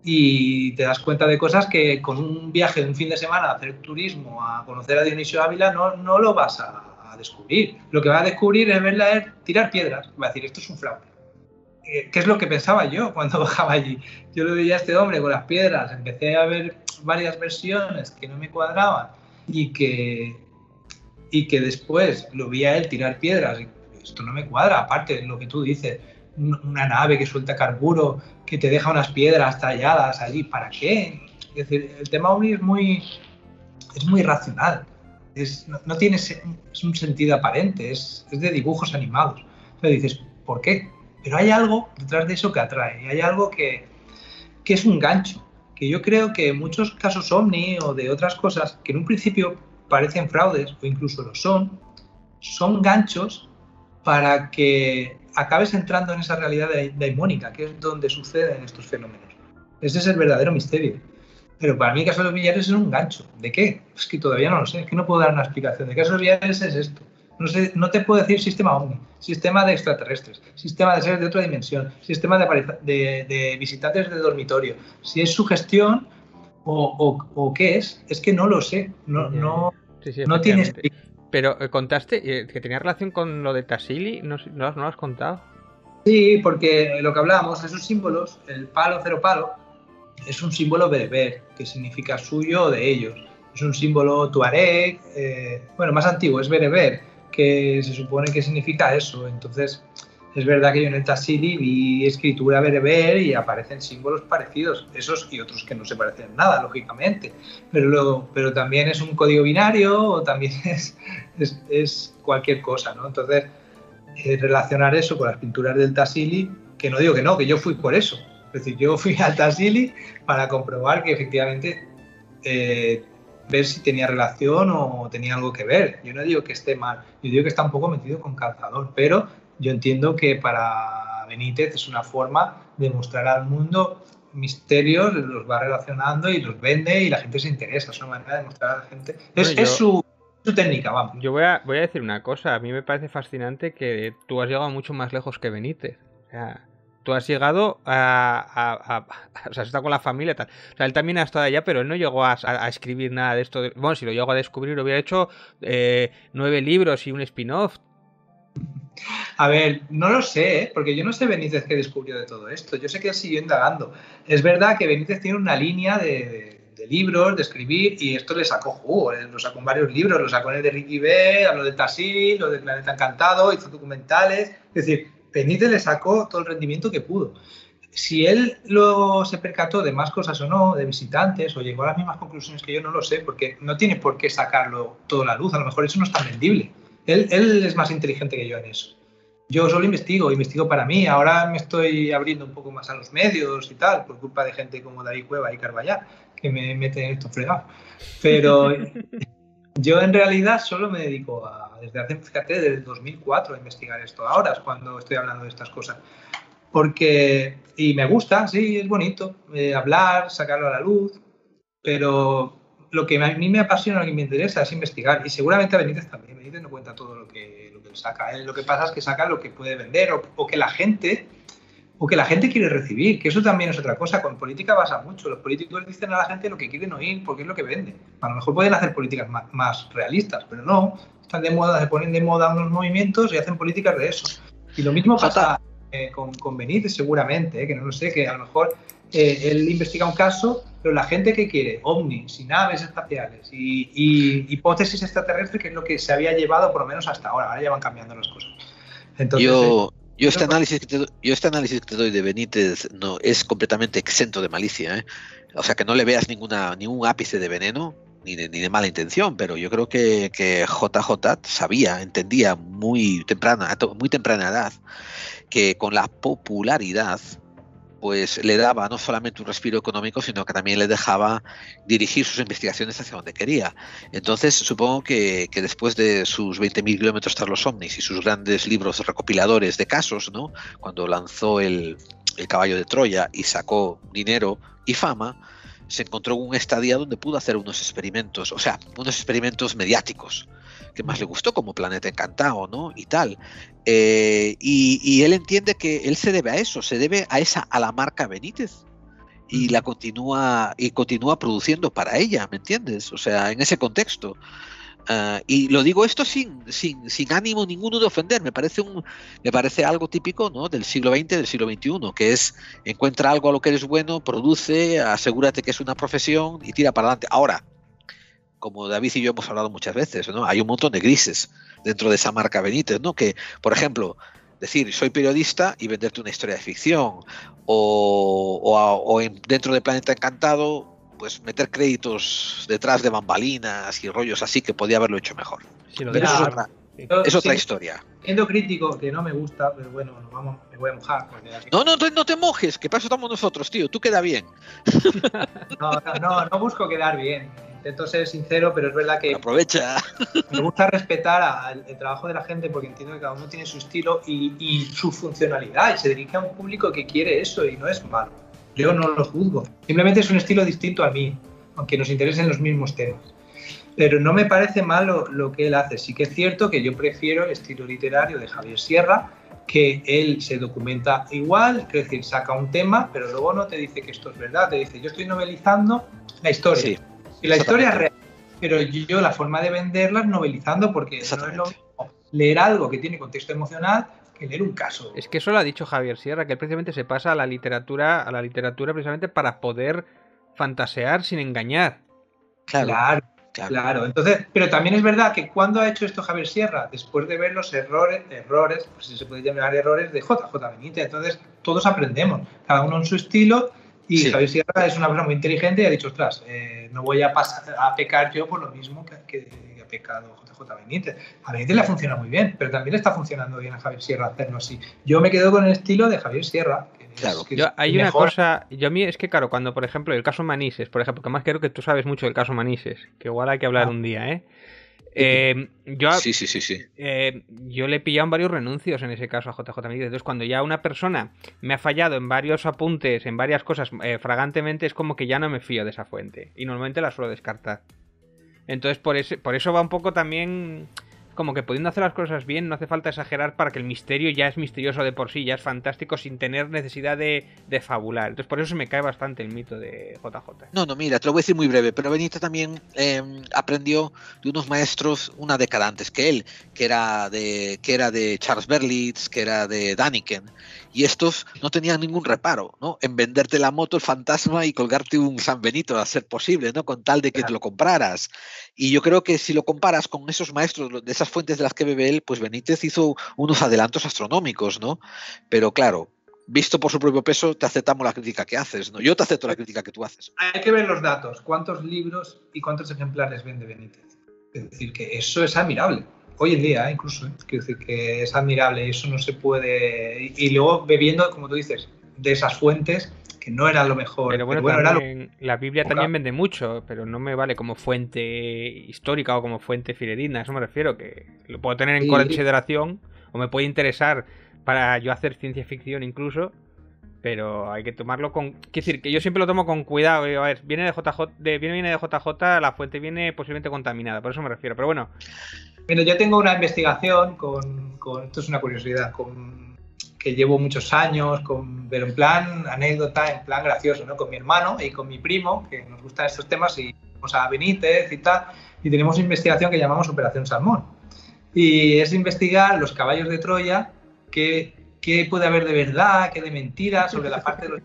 y te das cuenta de cosas que con un viaje de un fin de semana a hacer turismo, a conocer a Dionisio Ávila, no, no lo vas a, a descubrir. Lo que vas a descubrir es verla tirar piedras. Va a decir, esto es un fraude. Eh, ¿Qué es lo que pensaba yo cuando bajaba allí? Yo lo veía a este hombre con las piedras, empecé a ver varias versiones que no me cuadraban y que, y que después lo vi a él tirar piedras. Y esto no me cuadra, aparte de lo que tú dices, una nave que suelta carburo, que te deja unas piedras talladas allí, ¿para qué? Es decir, el tema OVNI es muy, es muy racional, es, no, tiene es un sentido aparente, es, es de dibujos animados. Entonces dices, ¿por qué? Pero hay algo detrás de eso que atrae, y hay algo que, que es un gancho, que yo creo que en muchos casos ovni o de otras cosas que en un principio parecen fraudes o incluso lo son, son ganchos para que acabes entrando en esa realidad daimónica, que es donde suceden estos fenómenos. Ese es el verdadero misterio. Pero para mí caso de los billares es un gancho. ¿De qué? Es que todavía no lo sé, es que no puedo dar una explicación. ¿De caso de los billares es esto? No, sé, no te puedo decir sistema OVNI, sistema de extraterrestres, sistema de seres de otra dimensión, sistema de, de, visitantes de dormitorio. Si es su gestión o, o, qué es, es que no lo sé. No, no, no tiene Pero eh, contaste eh, que tenía relación con lo de Tassili, ¿no, no, lo has contado? Sí, porque lo que hablábamos, esos símbolos, el palo cero palo, es un símbolo bereber, que significa suyo o de ellos. Es un símbolo tuareg, eh, bueno, más antiguo, es bereber que se supone que significa eso. Entonces, es verdad que yo en el Tassili vi escritura bereber y aparecen símbolos parecidos, esos y otros que no se parecen nada, lógicamente. Pero, luego, pero también es un código binario o también es, es, cualquier cosa, ¿no? Entonces, eh, relacionar eso con las pinturas del Tassili, que no digo que no, que yo fui por eso. Es decir, yo fui al Tassili para comprobar que efectivamente eh, ver si tenía relación o tenía algo que ver. Yo no digo que esté mal, yo digo que está un poco metido con calzador, pero yo entiendo que para Benítez es una forma de mostrar al mundo misterios, los va relacionando y los vende y la gente se interesa. Es una manera de mostrar a la gente. Es, su, su, técnica, vamos. Yo voy a, voy a decir una cosa. A mí me parece fascinante que tú has llegado mucho más lejos que Benítez. O sea, tú has llegado a, O sea, has con la familia tal. O sea, él también ha estado allá, pero él no llegó a, escribir nada de esto. Bueno, si lo llegó a descubrir, hubiera hecho eh, nueve libros y un spin-off. A ver, no lo sé, ¿eh? porque yo no sé Benítez qué descubrió de todo esto. Yo sé que él siguió indagando. Es verdad que Benítez tiene una línea de, libros, de escribir, y esto le sacó jugo. ¿eh? Lo sacó en varios libros, lo sacó en el de Ricky B, habló de Tassil, lo de Planeta Encantado, hizo documentales. Es decir, Benítez le sacó todo el rendimiento que pudo. Si él luego se percató de más cosas o no, de visitantes, o llegó a las mismas conclusiones que yo, no lo sé, porque no tiene por qué sacarlo todo a la luz. A lo mejor eso no es tan vendible. Él, él es más inteligente que yo en eso. Yo solo investigo, investigo para mí. Ahora me estoy abriendo un poco más a los medios y tal, por culpa de gente como David Cueva y Carballar, que me meten en esto fregado. Pero yo en realidad solo me dedico a desde hace, fíjate, desde el 2004 a investigar esto. Ahora es cuando estoy hablando de estas cosas. Porque, y me gusta, sí, es bonito eh, hablar, sacarlo a la luz, pero lo que a mí me apasiona, lo que me interesa es investigar. Y seguramente a Benítez también. Benítez no cuenta todo lo que, lo que saca. Lo que pasa es que saca lo que puede vender o, que la gente o que la gente quiere recibir, que eso también es otra cosa. Con política pasa mucho. Los políticos dicen a la gente lo que quieren oír porque es lo que vende. A lo mejor pueden hacer políticas más, realistas, pero no. Están de moda, se ponen de moda unos movimientos y hacen políticas de eso. Y lo mismo pasa eh, con, con, Benítez, seguramente, eh, que no lo sé, que a lo mejor eh, él investiga un caso, pero la gente que quiere ovnis y naves espaciales y, hipótesis extraterrestres, que es lo que se había llevado por lo menos hasta ahora, ahora ya van cambiando las cosas. Entonces, yo, eh, yo, este análisis que te, yo este análisis que te doy de Benítez no es completamente exento de malicia, ¿eh? o sea que no le veas ninguna, ningún ápice de veneno, ni de, ni de, mala intención, pero yo creo que, que, JJ sabía, entendía muy temprana, muy temprana edad, que con la popularidad pues le daba no solamente un respiro económico, sino que también le dejaba dirigir sus investigaciones hacia donde quería. Entonces, supongo que, después de sus 20.000 kilómetros tras los ovnis y sus grandes libros recopiladores de casos, ¿no? cuando lanzó el, el caballo de Troya y sacó dinero y fama, se encontró en un estadio donde pudo hacer unos experimentos, o sea, unos experimentos mediáticos que más le gustó, como Planeta Encantado, ¿no? Y tal. Eh, y, él entiende que él se debe a eso, se debe a esa, a la marca Benítez. Y la continúa, y continúa produciendo para ella, ¿me entiendes? O sea, en ese contexto. Ah, y lo digo esto sin, sin, sin, ánimo ninguno de ofender, me parece, un, me parece algo típico ¿no? del siglo XX, del siglo XXI, que es encuentra algo a lo que eres bueno, produce, asegúrate que es una profesión y tira para adelante. Ahora, como David y yo hemos hablado muchas veces, ¿no? Hay un montón de grises dentro de esa marca Benítez, ¿no? Que, por ejemplo, decir soy periodista y venderte una historia de ficción, o, dentro de Planeta Encantado, pues meter créditos detrás de bambalinas y rollos así que podía haberlo hecho mejor. pero eso es otra, es otra historia. Siendo crítico, que no me gusta, pero bueno, vamos, me voy a mojar. No, no, no te mojes, que para eso estamos nosotros, tío. Tú queda bien. no, no, no busco quedar bien intento ser sincero, pero es verdad que. Aprovecha. Me gusta respetar el trabajo de la gente porque entiendo que cada uno tiene su estilo y, su funcionalidad y se dirige a un público que quiere eso y no es malo. Yo no lo juzgo. Simplemente es un estilo distinto a mí, aunque nos interesen los mismos temas. Pero no me parece malo lo que él hace. Sí que es cierto que yo prefiero el estilo literario de Javier Sierra, que él se documenta igual, es decir, saca un tema, pero luego no te dice que esto es verdad, te dice, yo estoy novelizando la historia. Sí. Y la historia es real, pero yo la forma de venderla es novelizando porque no es lo mismo leer algo que tiene contexto emocional que leer un caso. Es que eso lo ha dicho Javier Sierra, que él precisamente se pasa a la literatura, a la literatura precisamente para poder fantasear sin engañar. Claro. Claro, Entonces, pero también es verdad que cuando ha hecho esto Javier Sierra, después de ver los errores, errores, pues si se puede llamar errores de JJ Benítez, entonces todos aprendemos, cada uno en su estilo y Javier Sierra es una persona muy inteligente y ha dicho, ostras, eh, no voy a, pasar, a pecar yo por lo mismo que, ha pecado JJ Benítez. A Benítez le funciona muy bien, pero también le está funcionando bien a Javier Sierra hacerlo así. Yo me quedo con el estilo de Javier Sierra. claro. hay una cosa, yo a mí es que claro, cuando por ejemplo el caso Manises, por ejemplo, que más creo que tú sabes mucho del caso Manises, que igual hay que hablar ah. un día, ¿eh? Eh, yo, sí, sí, sí, sí. Eh, yo le he pillado varios renuncios en ese caso a JJ Benítez. Entonces, cuando ya una persona me ha fallado en varios apuntes, en varias cosas, eh, fragantemente, es como que ya no me fío de esa fuente. Y normalmente la suelo descartar. Entonces, por, ese, por eso va un poco también como que pudiendo hacer las cosas bien, no hace falta exagerar para que el misterio ya es misterioso de por sí, ya es fantástico sin tener necesidad de, fabular. Entonces, por eso se me cae bastante el mito de JJ. No, no, mira, te lo voy a decir muy breve, pero Benito también em, aprendió de unos maestros una década antes que él, que era de, que era de Charles Berlitz, que era de Daniken, y estos no tenían ningún reparo ¿no? en venderte la moto, el fantasma y colgarte un San Benito a ser posible, ¿no? con tal de que te lo compraras. Y yo creo que si lo comparas con esos maestros de esas fuentes de las que bebe él, pues Benítez hizo unos adelantos astronómicos, ¿no? Pero claro, visto por su propio peso, te aceptamos la crítica que haces, ¿no? Yo te acepto la crítica que tú haces. Hay que ver los datos, cuántos libros y cuántos ejemplares vende Benítez. Es decir, que eso es admirable hoy en día ¿eh? incluso, ¿eh? decir que es admirable y eso no se puede... Y, luego bebiendo, como tú dices, de esas fuentes que no era lo mejor. Pero bueno, la Biblia también vende mucho, pero no me vale como fuente histórica o como fuente fidedigna, a eso me refiero, que lo puedo tener en consideración o me puede interesar para yo hacer ciencia ficción incluso, pero hay que tomarlo con. Quiero decir, que yo siempre lo tomo con cuidado. A ver, viene de JJ, de, viene, viene de JJ, la fuente viene posiblemente contaminada, por eso me refiero. Pero bueno. Mira, yo tengo una investigación con, con esto es una curiosidad, con que llevo muchos años, con, pero en plan anécdota, en plan gracioso, ¿no? Con mi hermano y con mi primo, que nos gustan estos temas, y vamos a Benítez y tal, y tenemos investigación que llamamos Operación Salmón. Y es investigar los caballos de Troya que qué puede haber de verdad, qué de mentira sobre la parte de los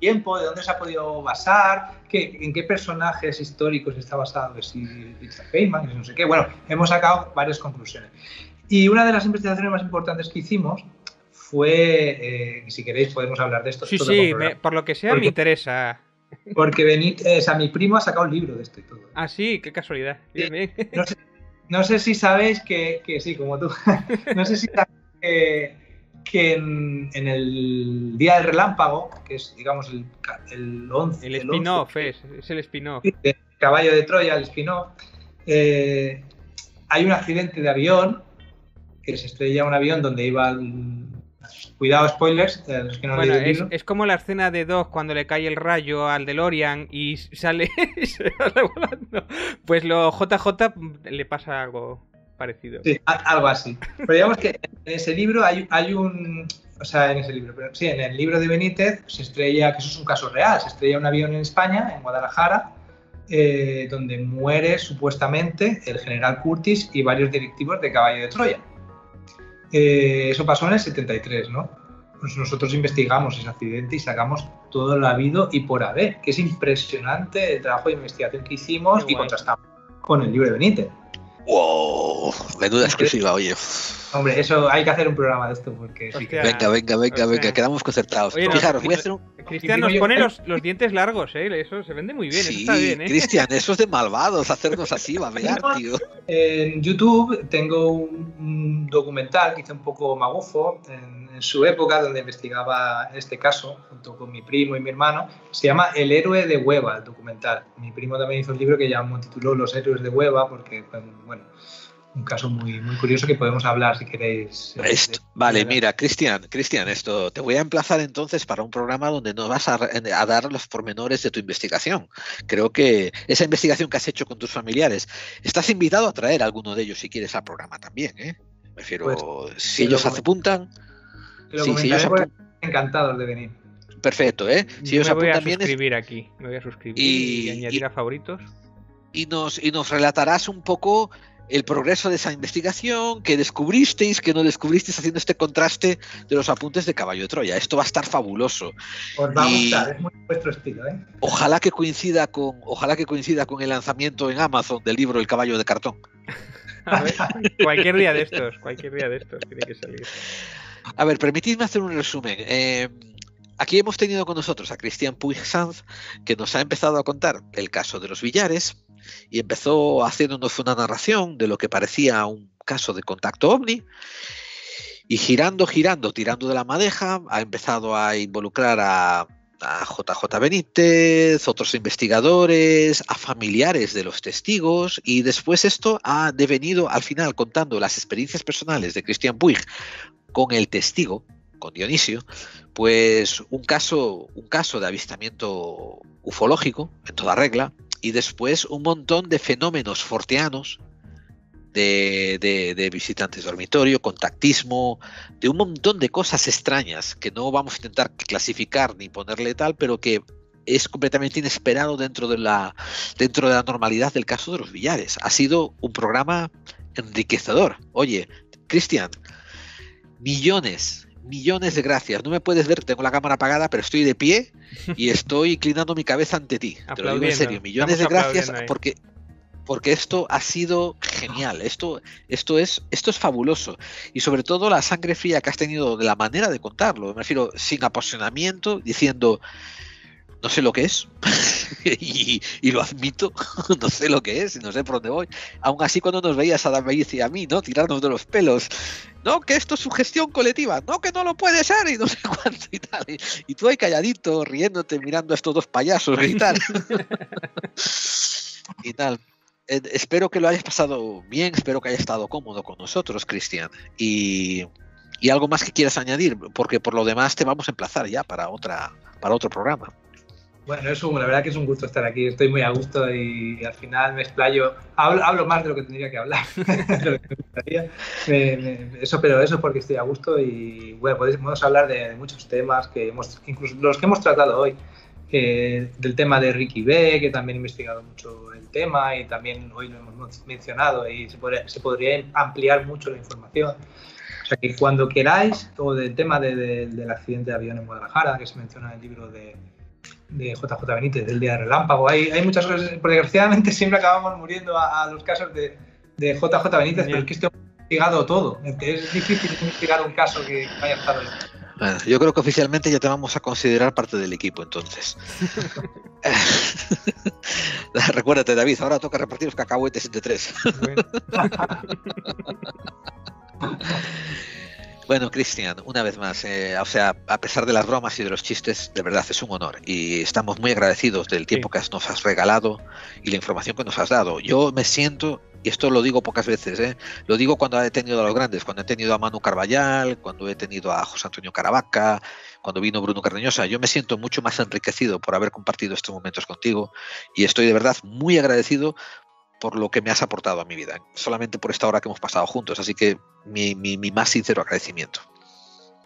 tiempo, de dónde se ha podido basar, qué, en qué personajes históricos está basado, si Richard Feynman, no sé qué. Bueno, hemos sacado varias conclusiones. Y una de las investigaciones más importantes que hicimos fue, eh, si queréis podemos hablar de esto. Sí, sí, por lo que sea me interesa. Porque o sea, mi primo ha sacado un libro de esto y todo. Ah, sí, qué casualidad. No, sé, si sabéis que, que sí, como tú, no sé si sabéis que que en, el Día del Relámpago, que es, digamos, el, el 11... El spin-off, es, el spin-off. Caballo de Troya, el spin-off. Eh, hay un accidente de avión, que se estrella un avión donde iba... Cuidado, spoilers. bueno, es, como la escena de Dog cuando le cae el rayo al DeLorean y sale, volando. Pues lo JJ le pasa algo parecido. Sí, algo así. Pero digamos que en ese libro hay, hay un. O sea, en ese libro, pero sí, en el libro de Benítez se estrella, que eso es un caso real, se estrella un avión en España, en Guadalajara, eh, donde muere supuestamente el general Curtis y varios directivos de Caballo de Troya. Eh, eso pasó en el 73, ¿no? Pues nosotros investigamos ese accidente y sacamos todo lo habido y por haber, que es impresionante el trabajo de investigación que hicimos y contrastamos con el libro de Benítez. ¡Wow! Menuda exclusiva, oye. Hombre, eso hay que hacer un programa de esto porque Venga, venga, venga, venga, quedamos concertados. Fijaros, voy a hacer un... Cristian nos pone los, los, dientes largos, ¿eh? Eso se vende muy bien, sí, está bien, ¿eh? Cristian, eso es de malvados, hacernos así, va a tío. En YouTube tengo un, documental que hice un poco magufo en, en, su época, donde investigaba este caso, junto con mi primo y mi hermano. Se llama El héroe de Hueva, el documental. Mi primo también hizo un libro que ya tituló Los héroes de Hueva, porque, bueno un caso muy, muy curioso que podemos hablar si queréis. Eh, vale, mira, Cristian, Cristian, esto te voy a emplazar entonces para un programa donde nos vas a, dar los pormenores de tu investigación. Creo que esa investigación que has hecho con tus familiares, estás invitado a traer a alguno de ellos si quieres al programa también, ¿eh? Me refiero, pues, si ellos se apuntan. Sí, si ellos encantados de venir. Perfecto, ¿eh? Si ellos me voy a suscribir aquí, me voy a suscribir y, añadir a favoritos. Y nos, y nos relatarás un poco el progreso de esa investigación, que descubristeis, que no descubristeis haciendo este contraste de los apuntes de Caballo de Troya. Esto va a estar fabuloso. Os va a gustar, es muy vuestro estilo, ¿eh? Ojalá que coincida con, ojalá que coincida con el lanzamiento en Amazon del libro El caballo de cartón. cualquier día de estos, cualquier día de estos tiene que salir. A ver, permitidme hacer un resumen. Eh, aquí hemos tenido con nosotros a Cristian Puig Sanz, que nos ha empezado a contar el caso de los billares, y empezó haciéndonos una narración de lo que parecía un caso de contacto ovni. Y girando, girando, tirando de la madeja, ha empezado a involucrar a, JJ Benítez, otros investigadores, a familiares de los testigos, y después esto ha devenido al final contando las experiencias personales de Christian Puig con el testigo, con Dionisio, pues un caso, un caso de avistamiento ufológico en toda regla, y después un montón de fenómenos forteanos de, visitantes de dormitorio, contactismo, de un montón de cosas extrañas que no vamos a intentar clasificar ni ponerle tal, pero que es completamente inesperado dentro de la dentro de la normalidad del caso de los billares. Ha sido un programa enriquecedor. Oye, Cristian, millones millones de gracias. No me puedes ver, tengo la cámara apagada, pero estoy de pie y estoy inclinando mi cabeza ante ti. Te lo digo en serio, millones de gracias porque porque esto ha sido genial, esto, esto, es, esto es fabuloso. Y sobre todo la sangre fría que has tenido de la manera de contarlo, me refiero sin apasionamiento, diciendo, no sé lo que es y, lo admito, no sé lo que es y no sé por dónde voy. Aún así cuando nos veías a David y a mí, ¿no? Tirarnos de los pelos, no, que esto es su gestión colectiva, no, que no lo puede ser y no sé cuánto y tal. Y, tú ahí calladito, riéndote, mirando a estos dos payasos y tal. y tal. Eh, espero que lo hayas pasado bien, espero que hayas estado cómodo con nosotros, Cristian. Y y algo más que quieras añadir, porque por lo demás te vamos a emplazar ya para otra para otro programa. Bueno, es la verdad que es un gusto estar aquí. Estoy muy a gusto y, al final me explayo. Hablo, más de lo que tendría que hablar. eso, pero eso es porque estoy a gusto y bueno, podemos hablar de, muchos temas que hemos, incluso los que hemos tratado hoy. del tema de Ricky B, que también he investigado mucho el tema y también hoy lo hemos mencionado y se podría, se podría ampliar mucho la información. O sea que cuando queráis, o del tema del accidente de avión en Guadalajara, que se menciona en el libro de, de JJ Benítez, del día de relámpago. Hay, hay muchas cosas, porque desgraciadamente siempre acabamos muriendo a, los casos de, de, JJ Benítez, pero es que este ha investigado todo. Es difícil investigar un caso que haya estado. Bueno, yo creo que oficialmente ya te vamos a considerar parte del equipo, entonces. Recuérdate, David, ahora toca repartir los cacahuetes entre tres. Bueno, Cristian, una vez más, eh, o sea, a pesar de las bromas y de los chistes, de verdad es un honor y estamos muy agradecidos del tiempo que nos has regalado y la información que nos has dado. Yo me siento, y esto lo digo pocas veces, ¿eh? lo digo cuando he tenido a los grandes, cuando he tenido a Manu Carballal, cuando he tenido a José Antonio Caravaca, cuando vino Bruno Cardeñosa, yo me siento mucho más enriquecido por haber compartido estos momentos contigo y estoy de verdad muy agradecido por lo que me has aportado a mi vida, solamente por esta hora que hemos pasado juntos. Así que mi, mi, más sincero agradecimiento.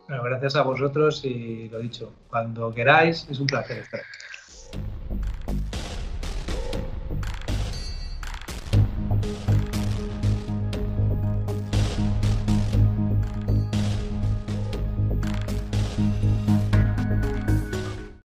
Bueno, gracias a vosotros y lo dicho, cuando queráis, es un placer estar.